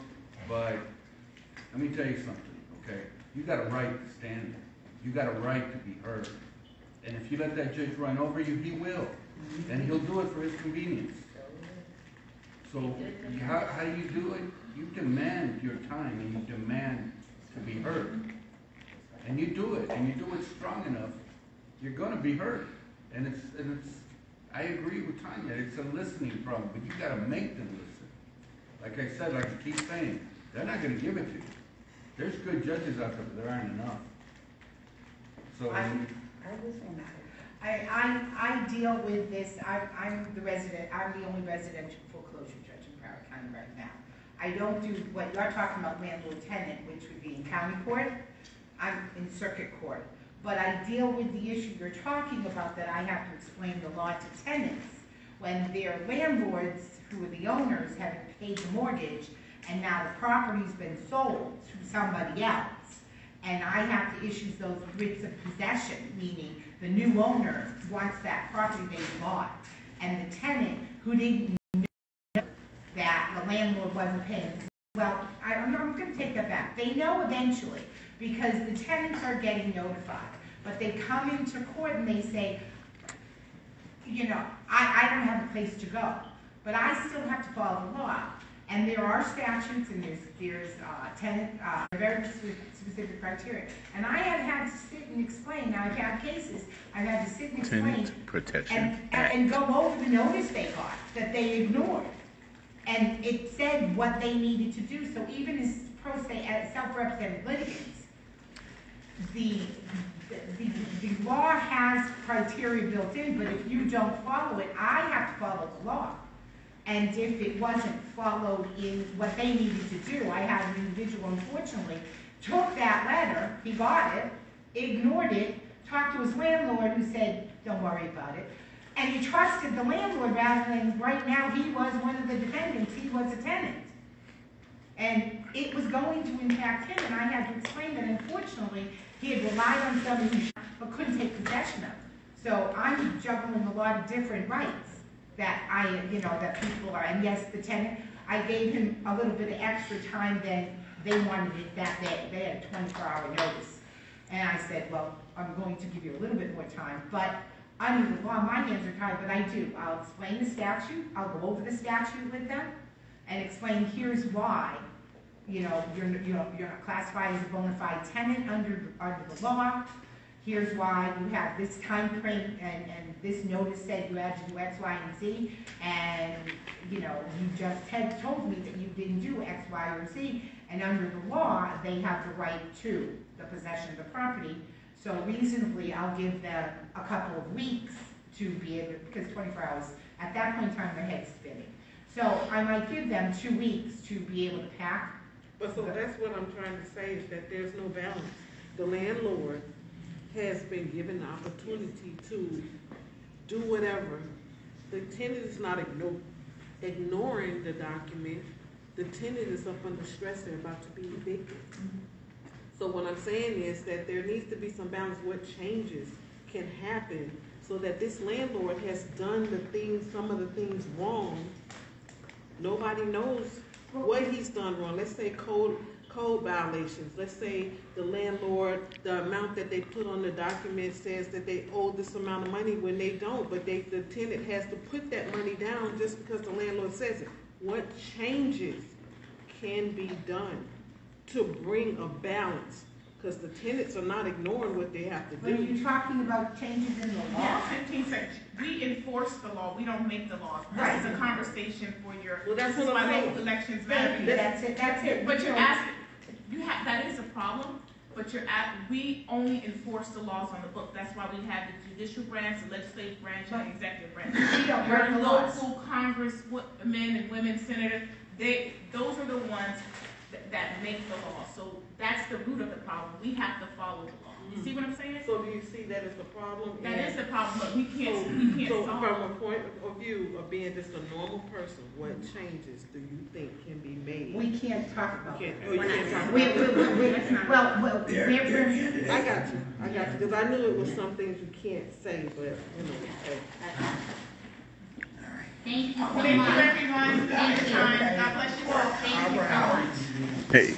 but let me tell you something, okay? You got a right to stand there. You got a right to be heard. And if you let that judge run over you, he will. And he'll do it for his convenience. So how, how do you do it? You demand your time and you demand to be heard. And you do it, and you do it strong enough, you're gonna be hurt. And it's, and it's, I agree with Tanya, it's a listening problem, but you gotta make them listen. Like I said, like I keep saying, they're not gonna give it to you. There's good judges out there, but there aren't enough. So, I- um, I, I, I deal with this, I, I'm the resident, I'm the only residential foreclosure judge in Broward County right now. I don't do what you're talking about landlord tenant, which would be in county court, I'm in circuit court. But I deal with the issue you're talking about, that I have to explain the law to tenants when their landlords, who are the owners, haven't paid the mortgage, and now the property's been sold to somebody else. And I have to issue those writs of possession, meaning the new owner wants that property they bought. And the tenant who didn't know that the landlord wasn't paying. Well, I, I'm, I'm gonna take that back. They know eventually, because the tenants are getting notified. But they come into court and they say, you know, I, I don't have a place to go, but I still have to follow the law. And there are statutes and there's, there's, uh, tenant, uh, very specific, criteria. And I have had to sit and explain, now I've had cases, I've had to sit and explain. Tenant Protection And, Act. and go over the notice they got, that they ignored. And it said what they needed to do, so even as pro se, as self-represented litigants, the, the, the law has criteria built in, but if you don't follow it, I have to follow the law. And if it wasn't followed in what they needed to do, I had an individual, unfortunately, took that letter, he got it, ignored it, talked to his landlord who said, don't worry about it. And he trusted the landlord rather than, right now, he was one of the defendants, he was a tenant. And it was going to impact him, and I had to explain that unfortunately, he had relied on somebody who, but couldn't take possession of. So I'm juggling a lot of different rights that I, you know, that people are, and yes, the tenant, I gave him a little bit of extra time than they wanted it that day. They had a twenty-four hour notice. And I said, well, I'm going to give you a little bit more time, but under the law, my hands are tied, but I do. I'll explain the statute, I'll go over the statute with them, and explain here's why, you know, you're, you're, you're not classified as a bona fide tenant under, under the law. Here's why you have this time frame and, and this notice said you had to do X, Y, and Z. And, you know, you just had told me that you didn't do X, Y, or Z. And under the law, they have the right to the possession of the property. So reasonably, I'll give them a couple of weeks to be able, because twenty-four hours, at that point in time, their head's spinning. So I might give them two weeks to be able to pack. But so that's what I'm trying to say, is that there's no balance. The landlord has been given the opportunity to do whatever. The tenant is not igno- ignoring the document. The tenant is up under stress, they're about to be evicted. So what I'm saying is that there needs to be some balance, what changes can happen so that this landlord has done the things, some of the things wrong. Nobody knows what he's done wrong. Let's say code, code violations. Let's say the landlord, the amount that they put on the document says that they owe this amount of money when they don't, but they, the tenant has to put that money down just because the landlord says it. What changes can be done to bring a balance? Because the tenants are not ignoring what they have to But are do. you talking about changes in the law? Yeah, fifteen seconds. We enforce the law, we don't make the laws. This is a conversation for your, Well, that's what I'm saying. elections Thank matter. you, that's it, that's it. But you're asking, you have, that is a problem, but you're at, we only enforce the laws on the book. That's why we have the judicial branch, the legislative branch, and the executive branch. We don't break Your the laws. local congressmen and women senators, they, those are the ones that, that make the law. So that's the root of the problem. We have to follow the law. You see what I'm saying? So do you see that as the problem? That And- is the problem, but we can't, we can't so solve. from a point of view of being just a normal person, what changes do you think can be made? We can't talk about Can't- that. oh, you can't talk We, about we, that. we, we- well, well, They're, we're, they're we're. I got you, I got you, because I knew it was some things you can't say, but, you know, hey. Thank you so Thank you, everyone, for your time. God bless you all. Thank you so much. Hey.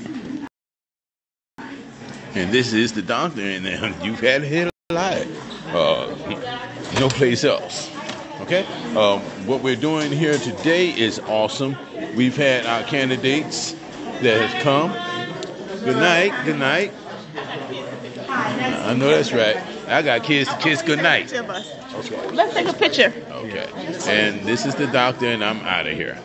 And this is the doctor, and uh, (laughs) you've had here live. Uh, no place else. Okay? Um, what we're doing here today is awesome. We've had our candidates that have come. Good night. Good night. I know that's right. I got kids to kiss good night. Okay. Let's take a picture. Okay. And this is the doctor, and I'm out of here.